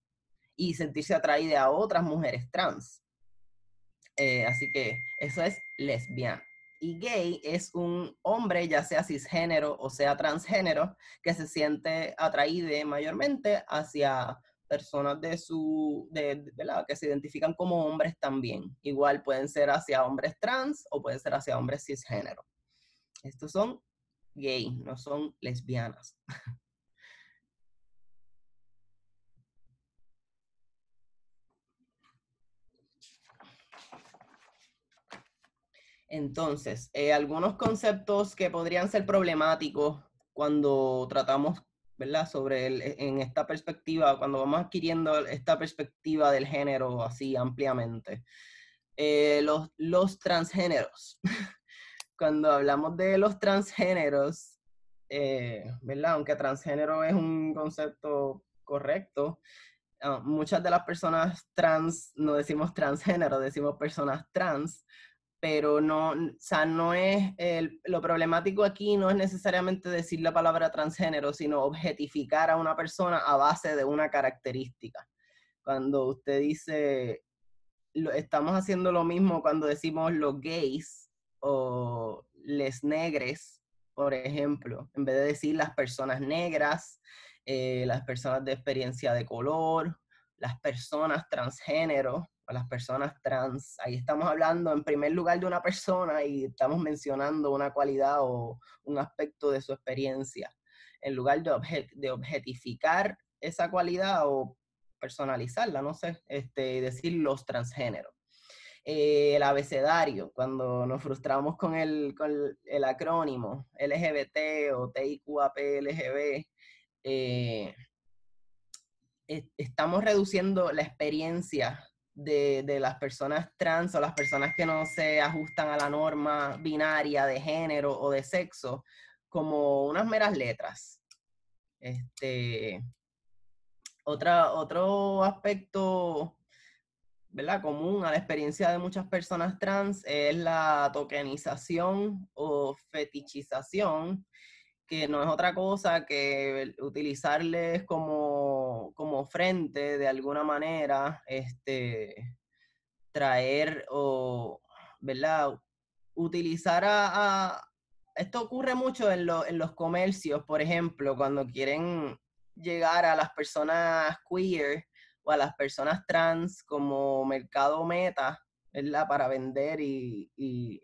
y sentirse atraída a otras mujeres trans. Eh, así que eso es lesbiana. Y gay es un hombre, ya sea cisgénero o sea transgénero, que se siente atraído mayormente hacia personas de su, de, que se identifican como hombres también. Igual pueden ser hacia hombres trans o pueden ser hacia hombres cisgénero. Estos son gay, no son lesbianas. Entonces, eh, algunos conceptos que podrían ser problemáticos cuando tratamos ¿verdad? Sobre el, e, en esta perspectiva, cuando vamos adquiriendo esta perspectiva del género así ampliamente. Eh, los, los transgéneros. cuando hablamos de los transgéneros, eh, ¿verdad? Aunque transgénero es un concepto correcto, ah, muchas de las personas trans no decimos transgénero, decimos personas trans, pero no, o sea, no es, lo problemático aquí no es necesariamente decir la palabra transgénero, sino objetificar a una persona a base de una característica. Cuando usted dice, estamos haciendo lo mismo cuando decimos los gays o les negres, por ejemplo, en vez de decir las personas negras, eh, las personas de experiencia de color, las personas transgénero, a las personas trans. Ahí estamos hablando en primer lugar de una persona y estamos mencionando una cualidad o un aspecto de su experiencia, en lugar de, objetificar esa cualidad o personalizarla, no sé, este, decir los transgéneros. Eh, el abecedario, cuando nos frustramos con el, con el, acrónimo LGBT o TIQAP-LGB, eh, estamos reduciendo la experiencia de, las personas trans o las personas que no se ajustan a la norma binaria de género o de sexo como unas meras letras. Este, otra, otro aspecto ¿verdad? común a la experiencia de muchas personas trans es la tokenización o fetichización que no es otra cosa que utilizarles como, como frente de alguna manera, este, traer o, ¿verdad? Utilizar a, esto ocurre mucho en, en los comercios, por ejemplo, cuando quieren llegar a las personas queer o a las personas trans como mercado meta, ¿verdad? Para vender y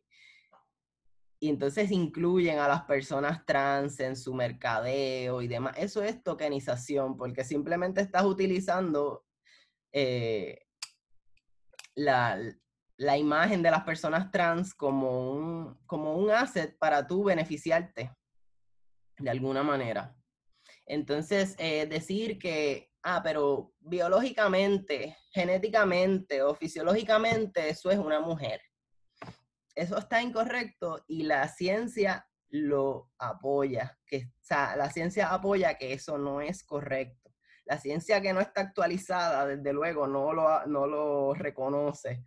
entonces incluyen a las personas trans en su mercadeo y demás. Eso es tokenización, porque simplemente estás utilizando eh, la, la, imagen de las personas trans como un, como un asset para tú beneficiarte de alguna manera. Entonces, eh, decir que, ah, pero biológicamente, genéticamente o fisiológicamente eso es una mujer eso está incorrecto y la ciencia lo apoya, que la ciencia apoya que eso no es correcto. La ciencia que no está actualizada, desde luego, no lo, no lo reconoce,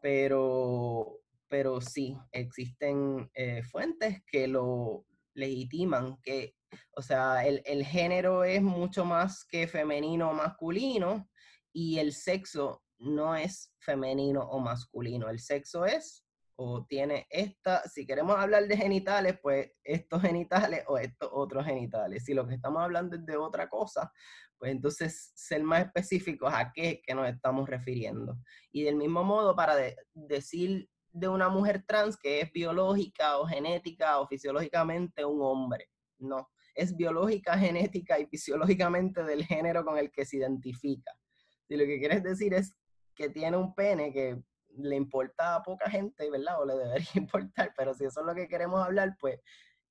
pero, pero sí, existen eh, fuentes que lo legitiman, que, o sea, el, el género es mucho más que femenino o masculino y el sexo no es femenino o masculino, el sexo es o tiene esta, si queremos hablar de genitales, pues estos genitales o estos otros genitales. Si lo que estamos hablando es de otra cosa, pues entonces ser más específicos a qué que nos estamos refiriendo. Y del mismo modo, para decir de una mujer trans que es biológica o genética o fisiológicamente un hombre, no, es biológica, genética y fisiológicamente del género con el que se identifica. Si lo que quieres decir es que tiene un pene que le importa a poca gente, ¿verdad? O le debería importar, pero si eso es lo que queremos hablar, pues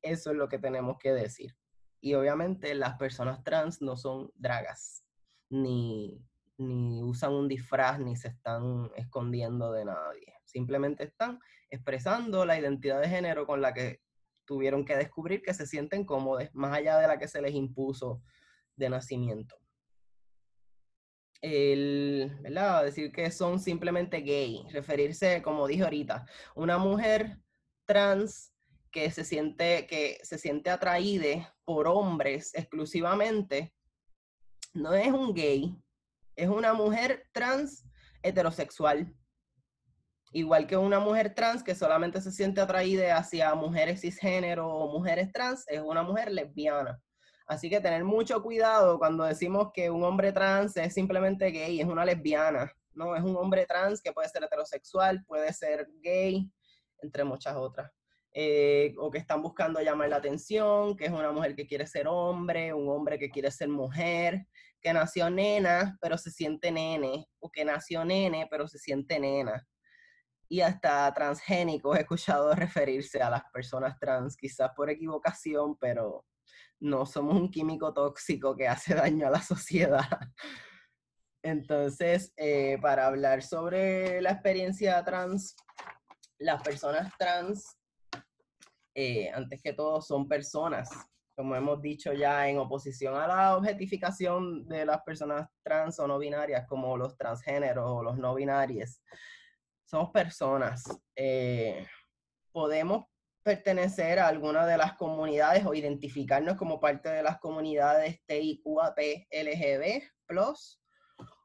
eso es lo que tenemos que decir. Y obviamente las personas trans no son dragas, ni, ni usan un disfraz, ni se están escondiendo de nadie. Simplemente están expresando la identidad de género con la que tuvieron que descubrir que se sienten cómodos, más allá de la que se les impuso de nacimiento el, ¿verdad? Decir que son simplemente gay, referirse, como dije ahorita, una mujer trans que se siente, que se siente atraída por hombres exclusivamente, no es un gay, es una mujer trans heterosexual. Igual que una mujer trans que solamente se siente atraída hacia mujeres cisgénero o mujeres trans, es una mujer lesbiana. Así que tener mucho cuidado cuando decimos que un hombre trans es simplemente gay, es una lesbiana, ¿no? Es un hombre trans que puede ser heterosexual, puede ser gay, entre muchas otras. Eh, o que están buscando llamar la atención, que es una mujer que quiere ser hombre, un hombre que quiere ser mujer, que nació nena, pero se siente nene, o que nació nene, pero se siente nena. Y hasta transgénicos he escuchado referirse a las personas trans, quizás por equivocación, pero no somos un químico tóxico que hace daño a la sociedad. Entonces, eh, para hablar sobre la experiencia trans, las personas trans, eh, antes que todo, son personas, como hemos dicho ya, en oposición a la objetificación de las personas trans o no binarias, como los transgéneros o los no binarios. Somos personas. Eh, podemos pertenecer a alguna de las comunidades o identificarnos como parte de las comunidades TIQAP LGB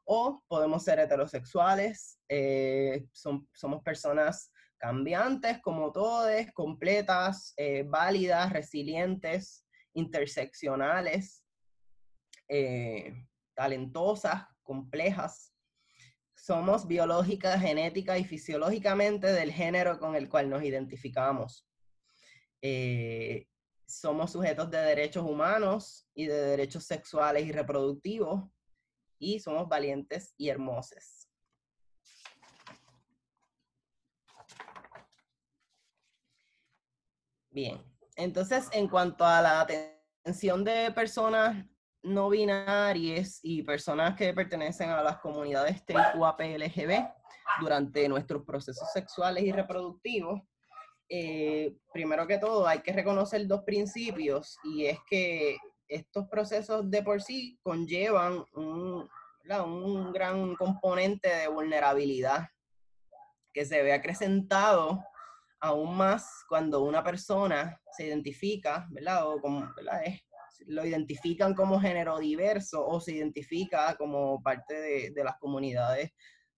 o podemos ser heterosexuales, eh, somos personas cambiantes como todos, completas, eh, válidas, resilientes, interseccionales, eh, talentosas, complejas. Somos biológica, genética y fisiológicamente del género con el cual nos identificamos. Eh, somos sujetos de derechos humanos y de derechos sexuales y reproductivos y somos valientes y hermosos. Bien, entonces en cuanto a la atención de personas no binarias y personas que pertenecen a las comunidades TQAP-LGB durante nuestros procesos sexuales y reproductivos, eh, primero que todo hay que reconocer dos principios y es que estos procesos de por sí conllevan un, un gran componente de vulnerabilidad que se ve acrecentado aún más cuando una persona se identifica, ¿verdad? O como, lo identifican como género diverso o se identifica como parte de, de las comunidades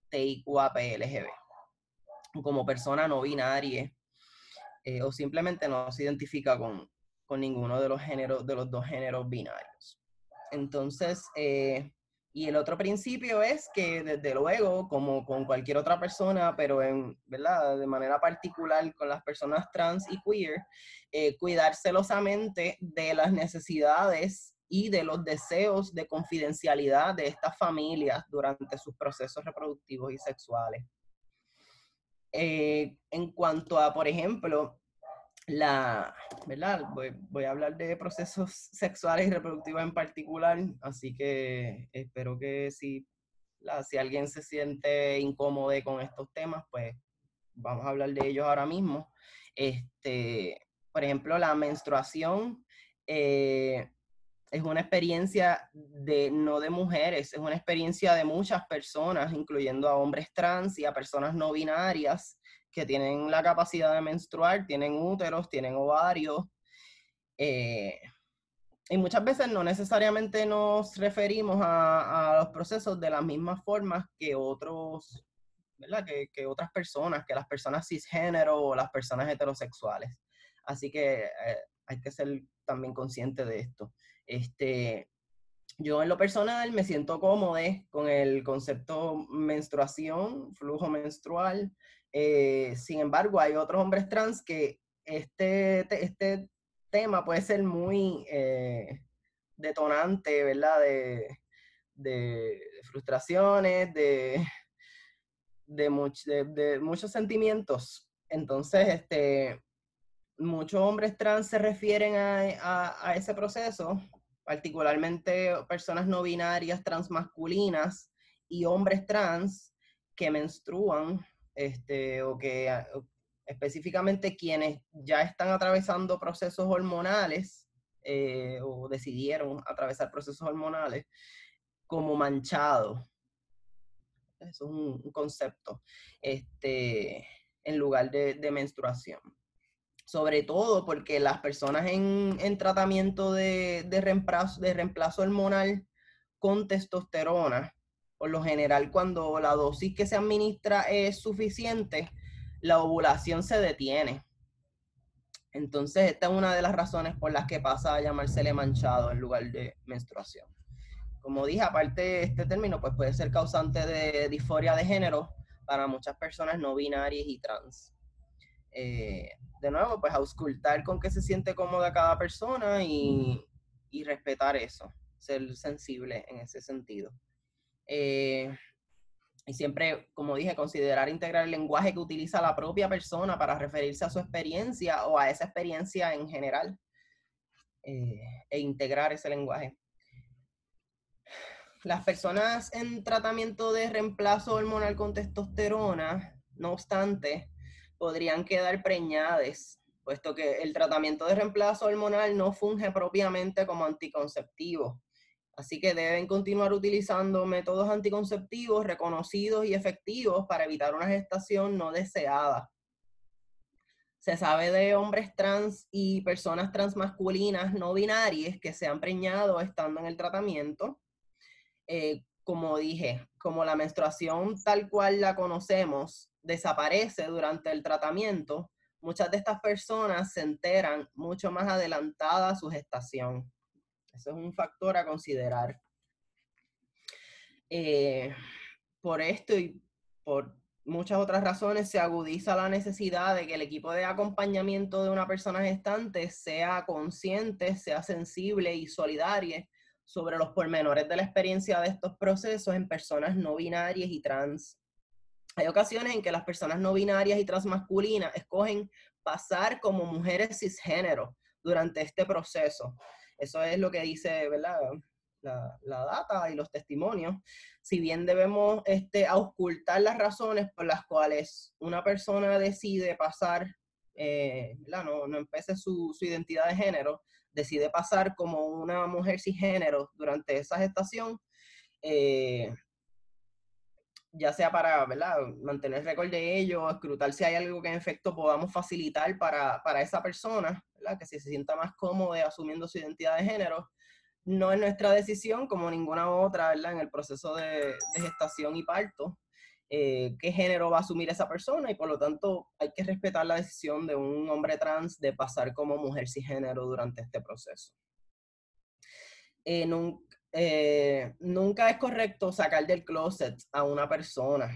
TIQAP LGB, como persona no binaria eh, o simplemente no se identifica con, ninguno de los géneros, de los dos géneros binarios. Entonces, eh, Y el otro principio es que, desde luego, como con cualquier otra persona, pero en, ¿verdad? de manera particular con las personas trans y queer, eh, cuidar celosamente de las necesidades y de los deseos de confidencialidad de estas familias durante sus procesos reproductivos y sexuales. Eh, en cuanto a, por ejemplo, la, ¿verdad? Voy, a hablar de procesos sexuales y reproductivos en particular, así que espero que si, si alguien se siente incómodo con estos temas, pues vamos a hablar de ellos ahora mismo. Este, por ejemplo, la menstruación eh, es una experiencia de no de mujeres, es una experiencia de muchas personas, incluyendo a hombres trans y a personas no binarias que tienen la capacidad de menstruar, tienen úteros, tienen ovarios. Eh, y muchas veces no necesariamente nos referimos a, los procesos de las mismas formas que otros, ¿verdad? Que, otras personas, que las personas cisgénero o las personas heterosexuales. Así que eh, hay que ser también consciente de esto. Este, yo en lo personal me siento cómodo con el concepto menstruación, flujo menstrual, eh, sin embargo, hay otros hombres trans que este, este tema puede ser muy eh, detonante, ¿verdad? De, frustraciones, de, de, muchos sentimientos. Entonces, este, muchos hombres trans se refieren a, a ese proceso, particularmente personas no binarias, transmasculinas y hombres trans que menstruan este, o que específicamente quienes ya están atravesando procesos hormonales eh, o decidieron atravesar procesos hormonales como manchado. Eso es un, concepto este, en lugar de, menstruación. Sobre todo porque las personas en, tratamiento de, reemplazo, de reemplazo hormonal con testosterona por lo general cuando la dosis que se administra es suficiente, la ovulación se detiene. Entonces, esta es una de las razones por las que pasa a llamársele manchado en lugar de menstruación. Como dije, aparte este término pues puede ser causante de disforia de género para muchas personas no binarias y trans. Eh, de nuevo, pues auscultar con qué se siente cómoda cada persona y, y respetar eso, ser sensible en ese sentido. Eh, y siempre, como dije, considerar integrar el lenguaje que utiliza la propia persona para referirse a su experiencia o a esa experiencia en general eh, e integrar ese lenguaje. Las personas en tratamiento de reemplazo hormonal con testosterona, no obstante, podrían quedar preñadas, puesto que el tratamiento de reemplazo hormonal no funge propiamente como anticonceptivo Así que deben continuar utilizando métodos anticonceptivos reconocidos y efectivos para evitar una gestación no deseada. Se sabe de hombres trans y personas transmasculinas no binarias que se han preñado estando en el tratamiento. Eh, como dije, como la menstruación tal cual la conocemos desaparece durante el tratamiento, muchas de estas personas se enteran mucho más adelantada su gestación. Eso es un factor a considerar. Eh, por esto y por muchas otras razones se agudiza la necesidad de que el equipo de acompañamiento de una persona gestante sea consciente, sea sensible y solidario sobre los pormenores de la experiencia de estos procesos en personas no binarias y trans. Hay ocasiones en que las personas no binarias y transmasculinas escogen pasar como mujeres cisgénero durante este proceso. Eso es lo que dice, ¿verdad? La, data y los testimonios, si bien debemos este, auscultar las razones por las cuales una persona decide pasar, eh, no, no empiece su, identidad de género, decide pasar como una mujer cisgénero durante esa gestación, eh, ya sea para ¿verdad? mantener récord de ello, escrutar si hay algo que en efecto podamos facilitar para, para esa persona, que si se sienta más cómodo asumiendo su identidad de género, no es nuestra decisión como ninguna otra ¿verdad? en el proceso de, gestación y parto. Eh, qué género va a asumir esa persona y por lo tanto hay que respetar la decisión de un hombre trans de pasar como mujer cisgénero durante este proceso. eh, nunca es correcto sacar del closet a una persona.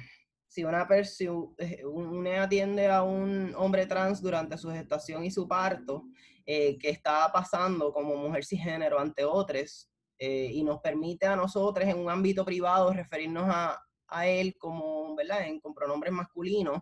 Si una persona eh, atiende a un hombre trans durante su gestación y su parto, eh, que está pasando como mujer cisgénero ante otros, y nos permite a nosotros en un ámbito privado referirnos a, a él como, ¿verdad?, en, con pronombres masculinos,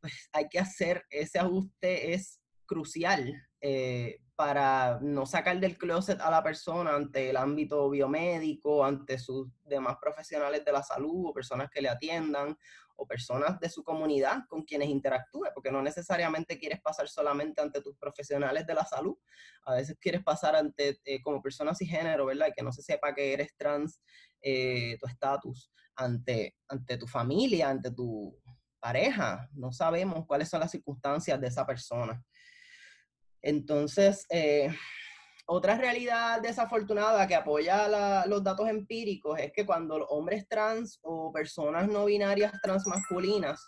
pues hay que hacer ese ajuste, es crucial eh, para no sacar del closet a la persona ante el ámbito biomédico, ante sus demás profesionales de la salud o personas que le atiendan o personas de su comunidad con quienes interactúe, porque no necesariamente quieres pasar solamente ante tus profesionales de la salud, a veces quieres pasar ante eh, como persona género, ¿verdad? Y que no se sepa que eres trans, eh, tu estatus, ante, ante tu familia, ante tu pareja, no sabemos cuáles son las circunstancias de esa persona. Entonces, eh, otra realidad desafortunada que apoya los datos empíricos es que cuando los hombres trans o personas no binarias transmasculinas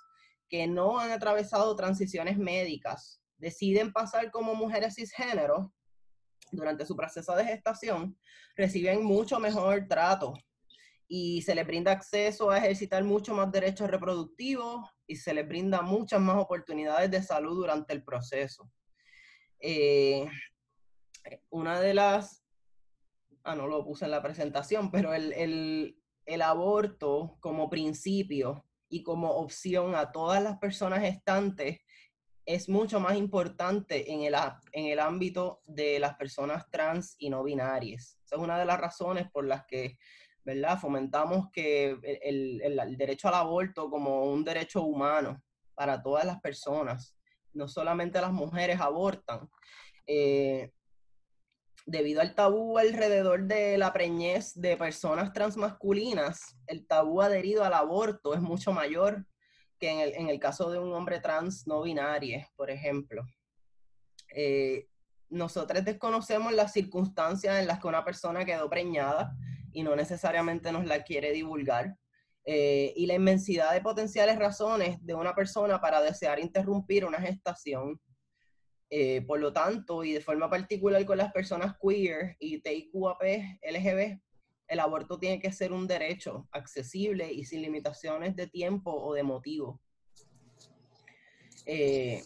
que no han atravesado transiciones médicas deciden pasar como mujeres cisgénero durante su proceso de gestación, reciben mucho mejor trato y se les brinda acceso a ejercitar mucho más derechos reproductivos y se les brinda muchas más oportunidades de salud durante el proceso. Eh, una de las, ah, no lo puse en la presentación, pero el, aborto como principio y como opción a todas las personas gestantes es mucho más importante en el, en el ámbito de las personas trans y no binarias. Esa es una de las razones por las que ¿verdad? fomentamos que el, el, derecho al aborto como un derecho humano para todas las personas no solamente las mujeres abortan. Eh, debido al tabú alrededor de la preñez de personas transmasculinas, el tabú adherido al aborto es mucho mayor que en el, caso de un hombre trans no binario, por ejemplo. Eh, nosotros desconocemos las circunstancias en las que una persona quedó preñada y no necesariamente nos la quiere divulgar. Eh, y la inmensidad de potenciales razones de una persona para desear interrumpir una gestación. Eh, por lo tanto, y de forma particular con las personas queer y TIQAP, LGB, el aborto tiene que ser un derecho accesible y sin limitaciones de tiempo o de motivo. Eh,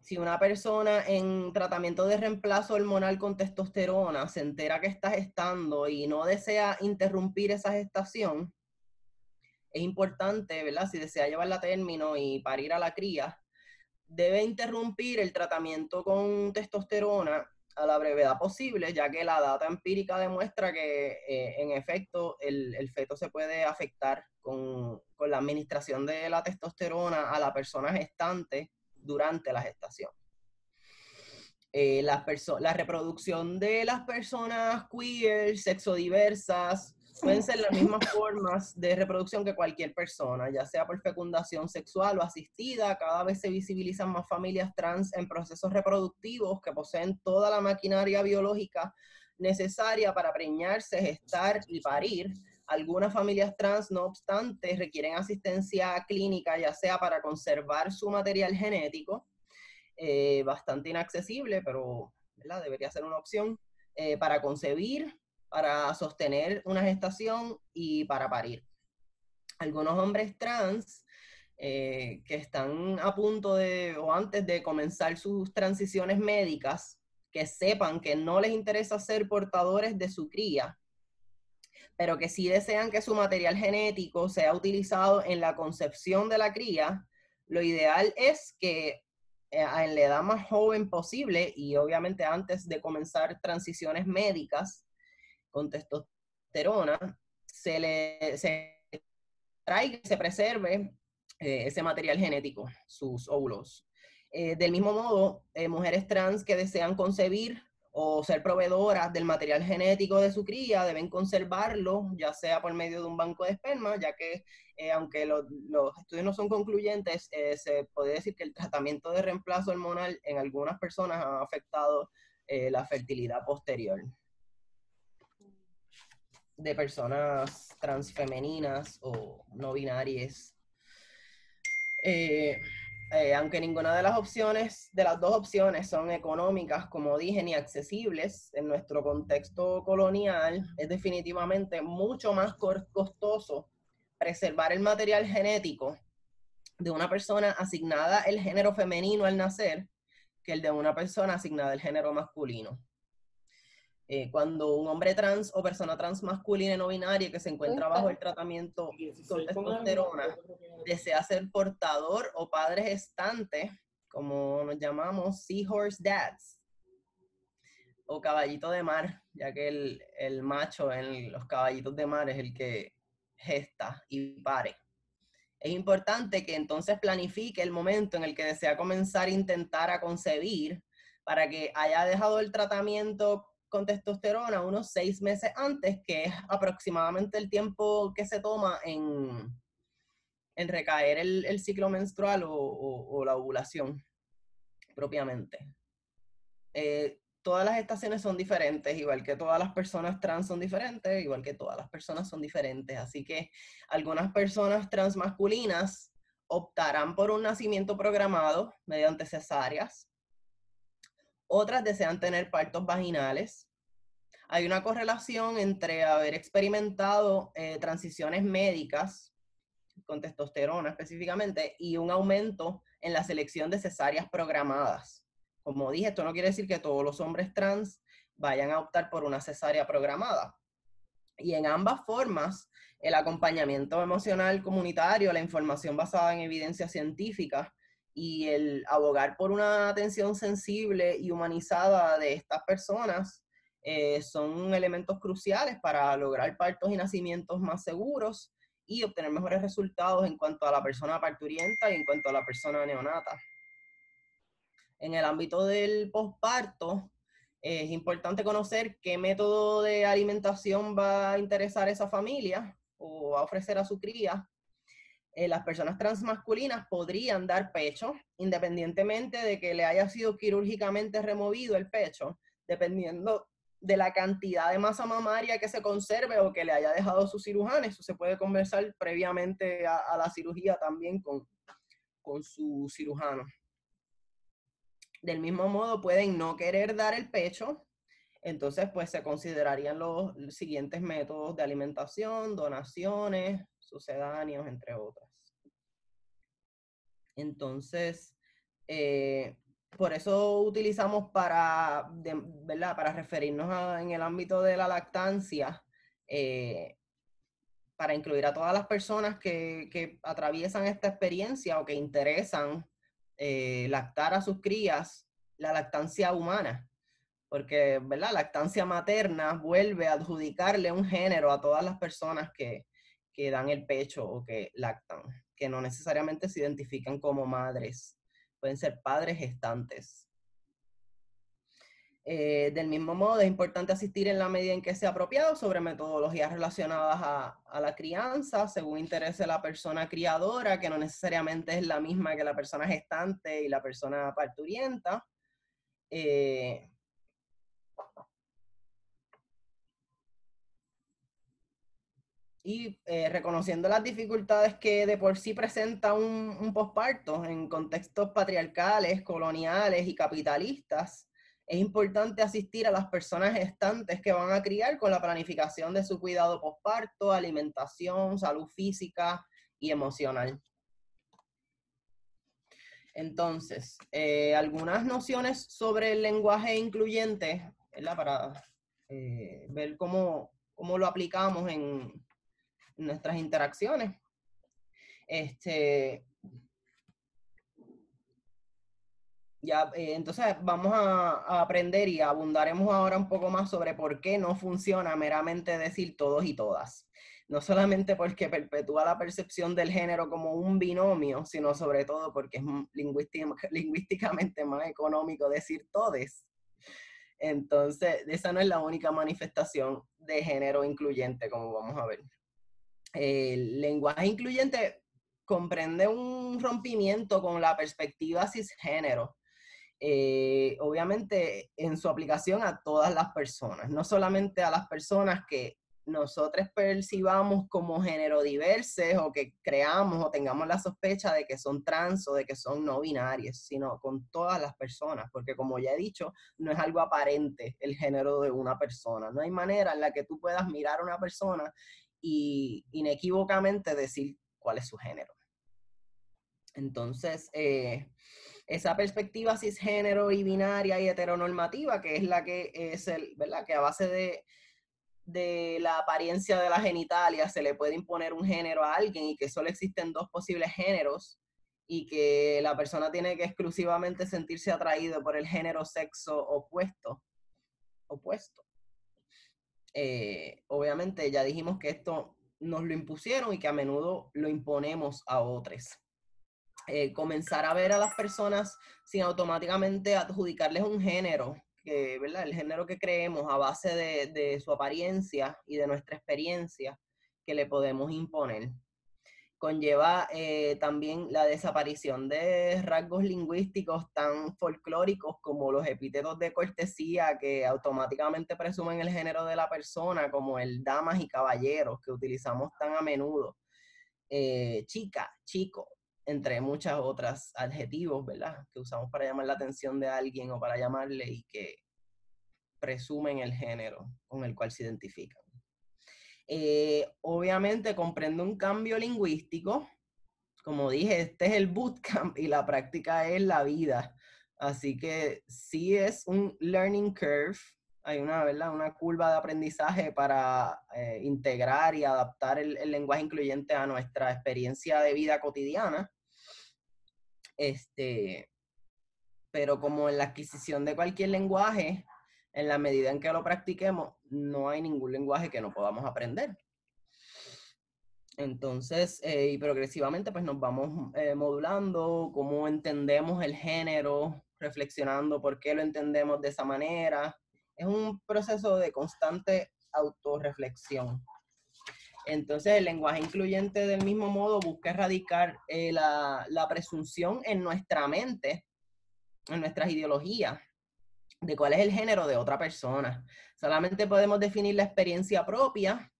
si una persona en tratamiento de reemplazo hormonal con testosterona se entera que está gestando y no desea interrumpir esa gestación, es importante, ¿verdad? Si desea llevarla a término y parir a la cría, debe interrumpir el tratamiento con testosterona a la brevedad posible, ya que la data empírica demuestra que eh, en efecto el, feto se puede afectar con, la administración de la testosterona a la persona gestante durante la gestación. Eh, la, la reproducción de las personas queer, sexodiversas, pueden ser las mismas formas de reproducción que cualquier persona, ya sea por fecundación sexual o asistida. Cada vez se visibilizan más familias trans en procesos reproductivos que poseen toda la maquinaria biológica necesaria para preñarse, gestar y parir. Algunas familias trans, no obstante, requieren asistencia clínica, ya sea para conservar su material genético, eh, bastante inaccesible, pero debería ser una opción, eh, para concebir para sostener una gestación y para parir. Algunos hombres trans eh, que están a punto de o antes de comenzar sus transiciones médicas, que sepan que no les interesa ser portadores de su cría, pero que sí desean que su material genético sea utilizado en la concepción de la cría, lo ideal es que eh, en la edad más joven posible y obviamente antes de comenzar transiciones médicas, con testosterona, se le se traiga, se preserve eh, ese material genético, sus óvulos. Eh, del mismo modo, eh, mujeres trans que desean concebir o ser proveedoras del material genético de su cría deben conservarlo, ya sea por medio de un banco de esperma, ya que aunque los estudios no son concluyentes, se puede decir que el tratamiento de reemplazo hormonal en algunas personas ha afectado la fertilidad posterior de personas transfemeninas o no binarias. Eh, eh, aunque ninguna de las opciones, de las dos opciones son económicas, como dije, ni accesibles en nuestro contexto colonial, es definitivamente mucho más costoso preservar el material genético de una persona asignada el género femenino al nacer que el de una persona asignada el género masculino. Eh, cuando un hombre trans o persona trans masculina y no binaria que se encuentra bajo el tratamiento con testosterona desea ser portador o padre gestante, como nos llamamos seahorse dads, o caballito de mar, ya que el, el macho en los caballitos de mar es el que gesta y pare. Es importante que entonces planifique el momento en el que desea comenzar a intentar a concebir para que haya dejado el tratamiento con testosterona unos seis meses antes, que es aproximadamente el tiempo que se toma en, en recaer el, ciclo menstrual o, la ovulación propiamente. Eh, todas las estaciones son diferentes, igual que todas las personas trans son diferentes, igual que todas las personas son diferentes. Así que algunas personas trans masculinas optarán por un nacimiento programado mediante cesáreas, otras desean tener partos vaginales. Hay una correlación entre haber experimentado eh, transiciones médicas, con testosterona específicamente, y un aumento en la selección de cesáreas programadas. Como dije, esto no quiere decir que todos los hombres trans vayan a optar por una cesárea programada. Y en ambas formas, el acompañamiento emocional comunitario, la información basada en evidencia científica y el abogar por una atención sensible y humanizada de estas personas eh, son elementos cruciales para lograr partos y nacimientos más seguros y obtener mejores resultados en cuanto a la persona parturienta y en cuanto a la persona neonata. En el ámbito del posparto, es importante conocer qué método de alimentación va a interesar a esa familia o va a ofrecer a su cría eh, las personas transmasculinas podrían dar pecho, independientemente de que le haya sido quirúrgicamente removido el pecho, dependiendo de la cantidad de masa mamaria que se conserve o que le haya dejado su cirujano. Eso se puede conversar previamente a, la cirugía también con, con su cirujano. Del mismo modo, pueden no querer dar el pecho, entonces pues se considerarían los siguientes métodos de alimentación, donaciones, sucedáneos, entre otras. Entonces, eh, por eso utilizamos para, ¿verdad? para referirnos en el ámbito de la lactancia, eh, para incluir a todas las personas que, atraviesan esta experiencia o que interesan eh, lactar a sus crías, la lactancia humana. Porque, ¿verdad? Lactancia materna vuelve a adjudicarle un género a todas las personas que dan el pecho o que lactan que no necesariamente se identifican como madres, pueden ser padres gestantes. Eh, del mismo modo, es importante asistir en la medida en que sea apropiado sobre metodologías relacionadas a, la crianza, según interese la persona criadora, que no necesariamente es la misma que la persona gestante y la persona parturienta. Eh, y eh, reconociendo las dificultades que de por sí presenta un, un posparto en contextos patriarcales, coloniales y capitalistas, es importante asistir a las personas gestantes que van a criar con la planificación de su cuidado posparto, alimentación, salud física y emocional. Entonces, eh, algunas nociones sobre el lenguaje incluyente, ¿verdad? Para eh, ver cómo, cómo lo aplicamos en, nuestras interacciones. Este, ya, eh, entonces vamos a, aprender y abundaremos ahora un poco más sobre por qué no funciona meramente decir todos y todas. No solamente porque perpetúa la percepción del género como un binomio, sino sobre todo porque es lingüísticamente más económico decir todes. Entonces, esa no es la única manifestación de género incluyente, como vamos a ver el lenguaje incluyente comprende un rompimiento con la perspectiva cisgénero, eh, obviamente en su aplicación a todas las personas, no solamente a las personas que nosotros percibamos como género diversos o que creamos o tengamos la sospecha de que son trans o de que son no binarios, sino con todas las personas, porque como ya he dicho, no es algo aparente el género de una persona. No hay manera en la que tú puedas mirar a una persona y inequívocamente decir cuál es su género. Entonces, eh, esa perspectiva cisgénero y binaria y heteronormativa, que es la que es el, ¿verdad? Que a base de de la apariencia de la genitalia se le puede imponer un género a alguien y que solo existen dos posibles géneros y que la persona tiene que exclusivamente sentirse atraído por el género sexo opuesto. opuesto. Eh, obviamente ya dijimos que esto nos lo impusieron y que a menudo lo imponemos a otros. Eh, comenzar a ver a las personas sin automáticamente adjudicarles un género ¿verdad? El género que creemos a base de, su apariencia y de nuestra experiencia que le podemos imponer. Conlleva eh, también la desaparición de rasgos lingüísticos tan folclóricos como los epítetos de cortesía que automáticamente presumen el género de la persona, como el damas y caballeros que utilizamos tan a menudo. Eh, chica, chico, entre muchas otras adjetivos, ¿verdad? Que usamos para llamar la atención de alguien o para llamarle y que presumen el género con el cual se identifican. Eh, obviamente comprende un cambio lingüístico. Como dije, este es el bootcamp y la práctica es la vida. Así que sí es un learning curve. Hay una, ¿verdad? una curva de aprendizaje para eh, integrar y adaptar el, el lenguaje incluyente a nuestra experiencia de vida cotidiana. Este, pero como en la adquisición de cualquier lenguaje, en la medida en que lo practiquemos, no hay ningún lenguaje que no podamos aprender. Entonces, eh, y progresivamente, pues nos vamos eh, modulando, cómo entendemos el género, reflexionando por qué lo entendemos de esa manera. Es un proceso de constante autorreflexión. Entonces, el lenguaje incluyente del mismo modo busca erradicar eh, la, la, presunción en nuestra mente, en nuestras ideologías, de cuál es el género de otra persona. Solamente podemos definir la experiencia propia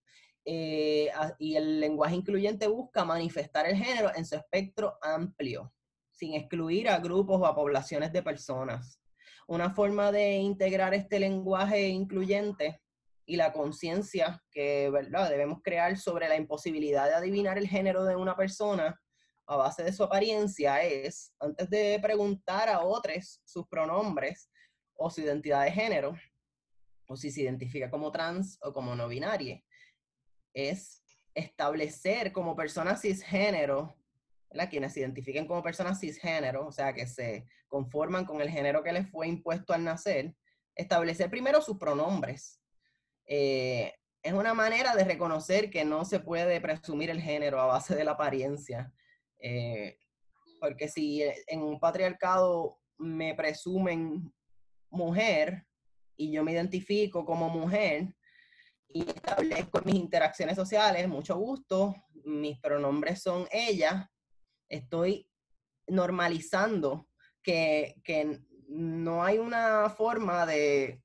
eh, y el lenguaje incluyente busca manifestar el género en su espectro amplio, sin excluir a grupos o a poblaciones de personas. Una forma de integrar este lenguaje incluyente y la conciencia que ¿verdad? debemos crear sobre la imposibilidad de adivinar el género de una persona a base de su apariencia es, antes de preguntar a otros sus pronombres o su identidad de género, o si se identifica como trans o como no binaria, es establecer como personas cisgénero, ¿verdad? quienes se identifiquen como personas cisgénero, o sea, que se conforman con el género que les fue impuesto al nacer, establecer primero sus pronombres eh, es una manera de reconocer que no se puede presumir el género a base de la apariencia. Eh, porque si en un patriarcado me presumen mujer y yo me identifico como mujer y establezco mis interacciones sociales, mucho gusto, mis pronombres son ella, estoy normalizando que, que no hay una forma de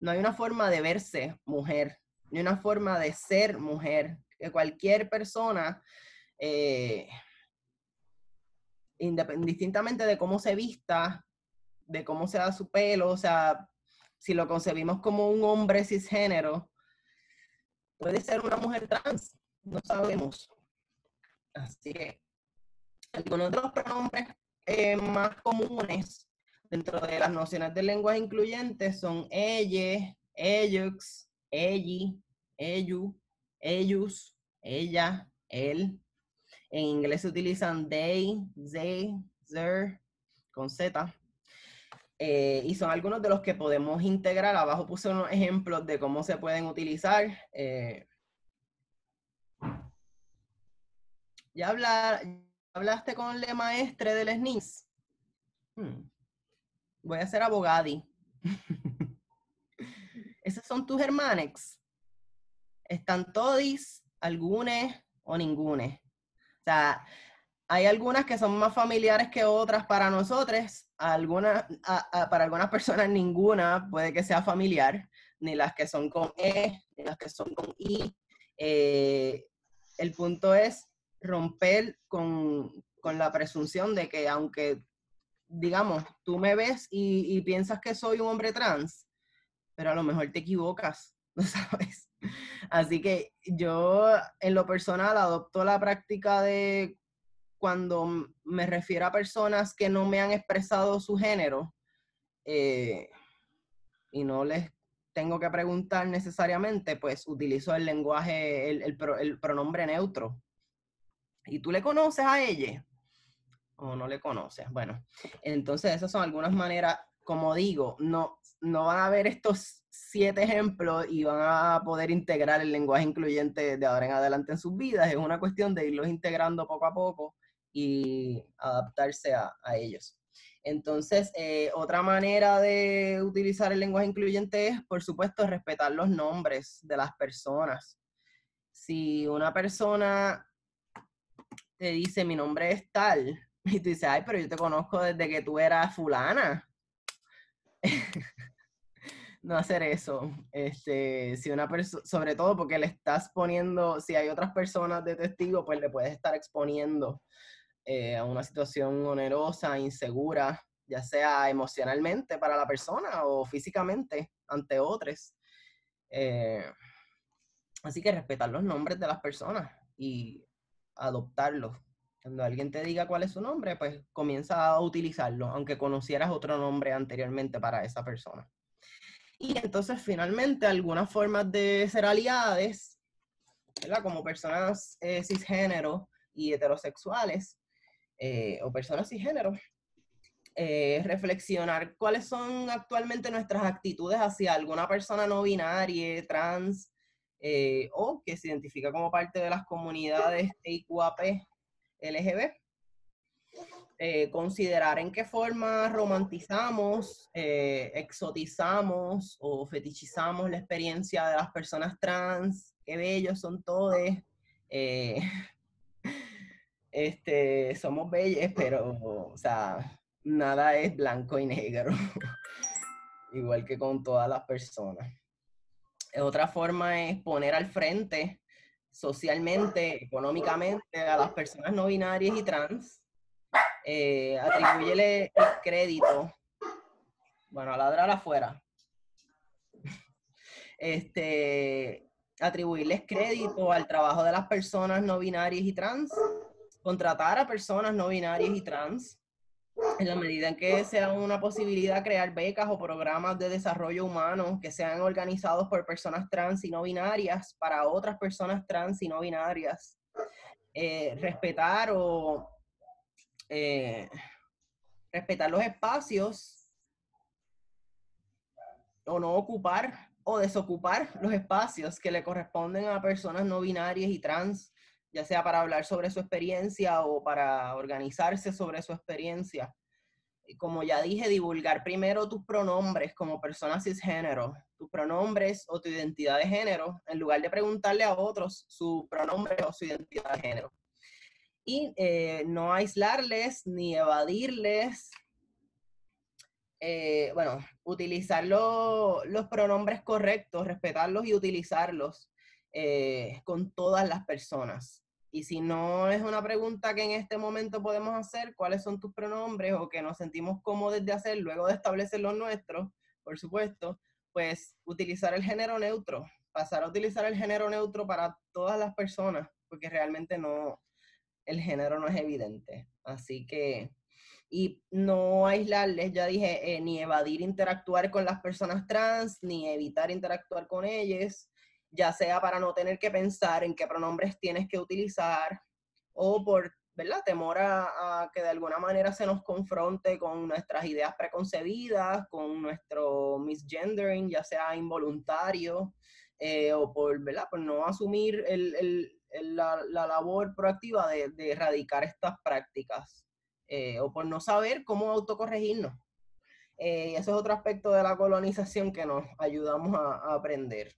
no hay una forma de verse mujer, ni una forma de ser mujer. Que cualquier persona, eh, indistintamente de cómo se vista, de cómo sea su pelo, o sea, si lo concebimos como un hombre cisgénero, puede ser una mujer trans, no sabemos. Así que algunos de los pronombres eh, más comunes dentro de las nociones del lenguaje incluyente son ella, ellos, elli, ellu, ellos, ella, él. En inglés se utilizan they, they, their, con Z. Eh, y son algunos de los que podemos integrar. Abajo puse unos ejemplos de cómo se pueden utilizar. Eh, ¿Ya hablaste con el maestre del SNIS? Hmm voy a ser abogadi. ¿Esos son tus hermanos? ¿Están todos, algunos o ninguno? O sea, hay algunas que son más familiares que otras para nosotros, algunas, para algunas personas ninguna puede que sea familiar, ni las que son con E, ni las que son con I. Eh, el punto es romper con, la presunción de que aunque, digamos, tú me ves y, y piensas que soy un hombre trans, pero a lo mejor te equivocas, ¿no sabes? Así que yo en lo personal adopto la práctica de cuando me refiero a personas que no me han expresado su género eh, y no les tengo que preguntar necesariamente, pues utilizo el lenguaje, el, pronombre neutro. ¿Y tú le conoces a ella? ¿O no le conoces? Bueno, entonces esas son algunas maneras, como digo, no, no van a ver estos siete ejemplos y van a poder integrar el lenguaje incluyente de ahora en adelante en sus vidas. Es una cuestión de irlos integrando poco a poco y adaptarse a, ellos. Entonces, eh, otra manera de utilizar el lenguaje incluyente es, por supuesto, respetar los nombres de las personas. Si una persona te dice mi nombre es tal, y tú dices, ay, pero yo te conozco desde que tú eras fulana. no hacer eso. Este, si una sobre todo porque le estás poniendo, si hay otras personas de testigo, pues le puedes estar exponiendo eh, a una situación onerosa, insegura, ya sea emocionalmente para la persona o físicamente ante otros. Eh, así que respetar los nombres de las personas y adoptarlos. Cuando alguien te diga cuál es su nombre, pues comienza a utilizarlo, aunque conocieras otro nombre anteriormente para esa persona. Y entonces finalmente algunas formas de ser aliadas, como personas eh, cisgénero y heterosexuales, eh, o personas cisgénero, eh, reflexionar cuáles son actualmente nuestras actitudes hacia alguna persona no binaria, trans, eh, o que se identifica como parte de las comunidades IQAP LGB. considerar en qué forma romantizamos, exotizamos o fetichizamos la experiencia de las personas trans, qué bellos son todos, este, somos bellas, pero, o sea, nada es blanco y negro, igual que con todas las personas. Otra forma es poner al frente socialmente, económicamente a las personas no binarias y trans. Eh, crédito. Bueno, ladrar afuera. Este, atribuirles crédito al trabajo de las personas no binarias y trans contratar a personas no binarias y trans, en la medida en que sea una posibilidad crear becas o programas de desarrollo humano que sean organizados por personas trans y no binarias para otras personas trans y no binarias. Eh, respetar o eh, respetar los espacios o no ocupar o desocupar los espacios que le corresponden a personas no binarias y trans ya sea para hablar sobre su experiencia o para organizarse sobre su experiencia. Como ya dije, divulgar primero tus pronombres como persona cisgénero, tus pronombres o tu identidad de género, en lugar de preguntarle a otros su pronombre o su identidad de género. Y eh, no aislarles ni evadirles. Eh, bueno, utilizar los pronombres correctos, respetarlos y utilizarlos eh, con todas las personas. Y si no es una pregunta que en este momento podemos hacer, cuáles son tus pronombres o que nos sentimos cómodos de hacer luego de establecer los nuestros, por supuesto, pues utilizar el género neutro, pasar a utilizar el género neutro para todas las personas, porque realmente no, el género no es evidente. Así que, y no aislarles, ya dije, eh, ni evadir interactuar con las personas trans, ni evitar interactuar con ellas, ya sea para no tener que pensar en qué pronombres tienes que utilizar o por ¿verdad? temor a, que de alguna manera se nos confronte con nuestras ideas preconcebidas, con nuestro misgendering, ya sea involuntario, eh, o por, ¿verdad? por no asumir la, labor proactiva de, erradicar estas prácticas, eh, o por no saber cómo autocorregirnos. Eh, ese es otro aspecto de la colonización que nos ayudamos a aprender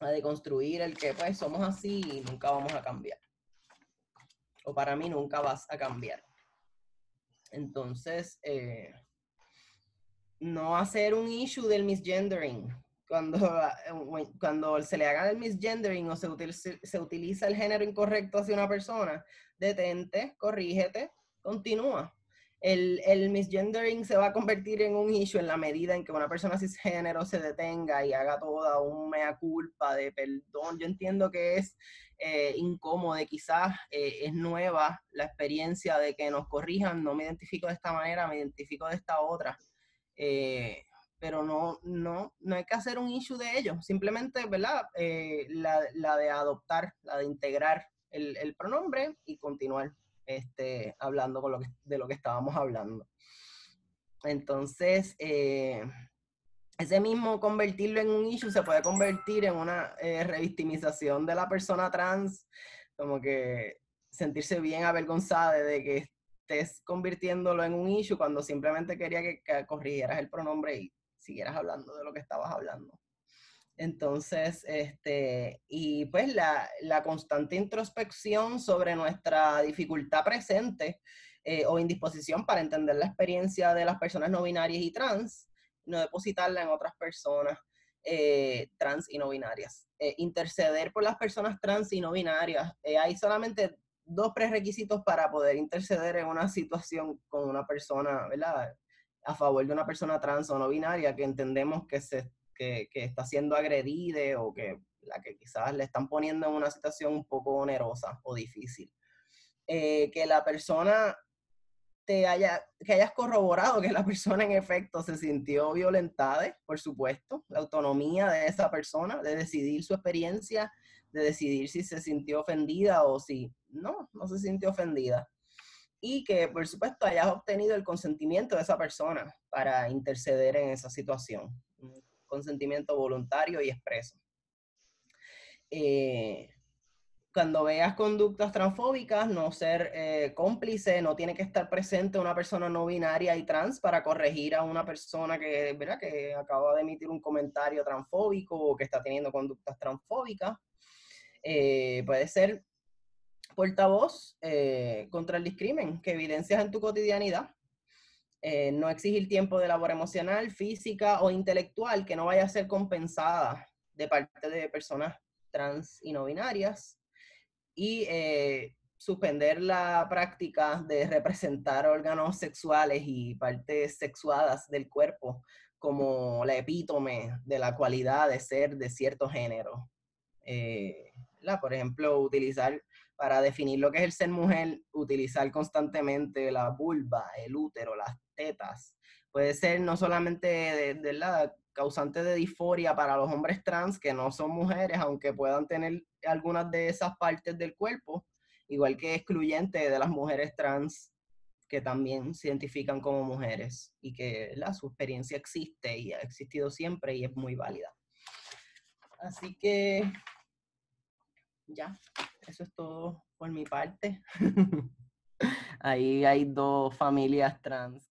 a deconstruir el que pues somos así y nunca vamos a cambiar. o para mí nunca vas a cambiar. Entonces, eh, no hacer un issue del misgendering. Cuando, eh, cuando se le haga el misgendering o se se utiliza el género incorrecto hacia una persona, detente, corrígete, continúa el, misgendering se va a convertir en un issue en la medida en que una persona cisgénero se detenga y haga toda un mea culpa de perdón. Yo entiendo que es eh, incómodo, quizás eh, es nueva la experiencia de que nos corrijan, no me identifico de esta manera, me identifico de esta otra. Eh, pero no, no, no hay que hacer un issue de ello, simplemente, ¿verdad? La, la, de adoptar, la de integrar el pronombre y continuar este, hablando con lo de lo que estábamos hablando. Entonces, eh, ese mismo convertirlo en un issue se puede convertir en una eh, revictimización de la persona trans, como que sentirse bien avergonzada de que estés convirtiéndolo en un issue cuando simplemente quería que, que corrigieras el pronombre y siguieras hablando de lo que estabas hablando. Entonces, este, y pues la, constante introspección sobre nuestra dificultad presente eh, o indisposición para entender la experiencia de las personas no binarias y trans, no depositarla en otras personas eh, trans y no binarias. Eh, interceder por las personas trans y no binarias. hay solamente dos prerequisitos para poder interceder en una situación con una persona, ¿verdad? A favor de una persona trans o no binaria que entendemos que se que, está siendo agredida o que la que quizás le están poniendo en una situación un poco onerosa o difícil. Eh, que la persona te haya, que hayas corroborado que la persona en efecto se sintió violentada, por supuesto, la autonomía de esa persona, de decidir su experiencia, de decidir si se sintió ofendida o si no, no se sintió ofendida. Y que, por supuesto, hayas obtenido el consentimiento de esa persona para interceder en esa situación consentimiento voluntario y expreso. Eh, cuando veas conductas transfóbicas, no ser eh, cómplice, no tiene que estar presente una persona no binaria y trans para corregir a una persona que, ¿verdad? que acaba de emitir un comentario transfóbico o que está teniendo conductas transfóbicas. Eh, puede ser portavoz contra el discrimen que evidencias en tu cotidianidad. Eh, no exigir tiempo de labor emocional, física o intelectual que no vaya a ser compensada de parte de personas trans y no binarias. Y eh, suspender la práctica de representar órganos sexuales y partes sexuadas del cuerpo como la epítome de la cualidad de ser de cierto género. Eh, por ejemplo, utilizar para definir lo que es el ser mujer, utilizar constantemente la vulva, el útero, las tetas. Puede ser no solamente de, la causante de disforia para los hombres trans que no son mujeres, aunque puedan tener algunas de esas partes del cuerpo, igual que excluyente de las mujeres trans que también se identifican como mujeres y que la, su experiencia existe y ha existido siempre y es muy válida. Así que ya, eso es todo por mi parte. Ahí hay dos familias trans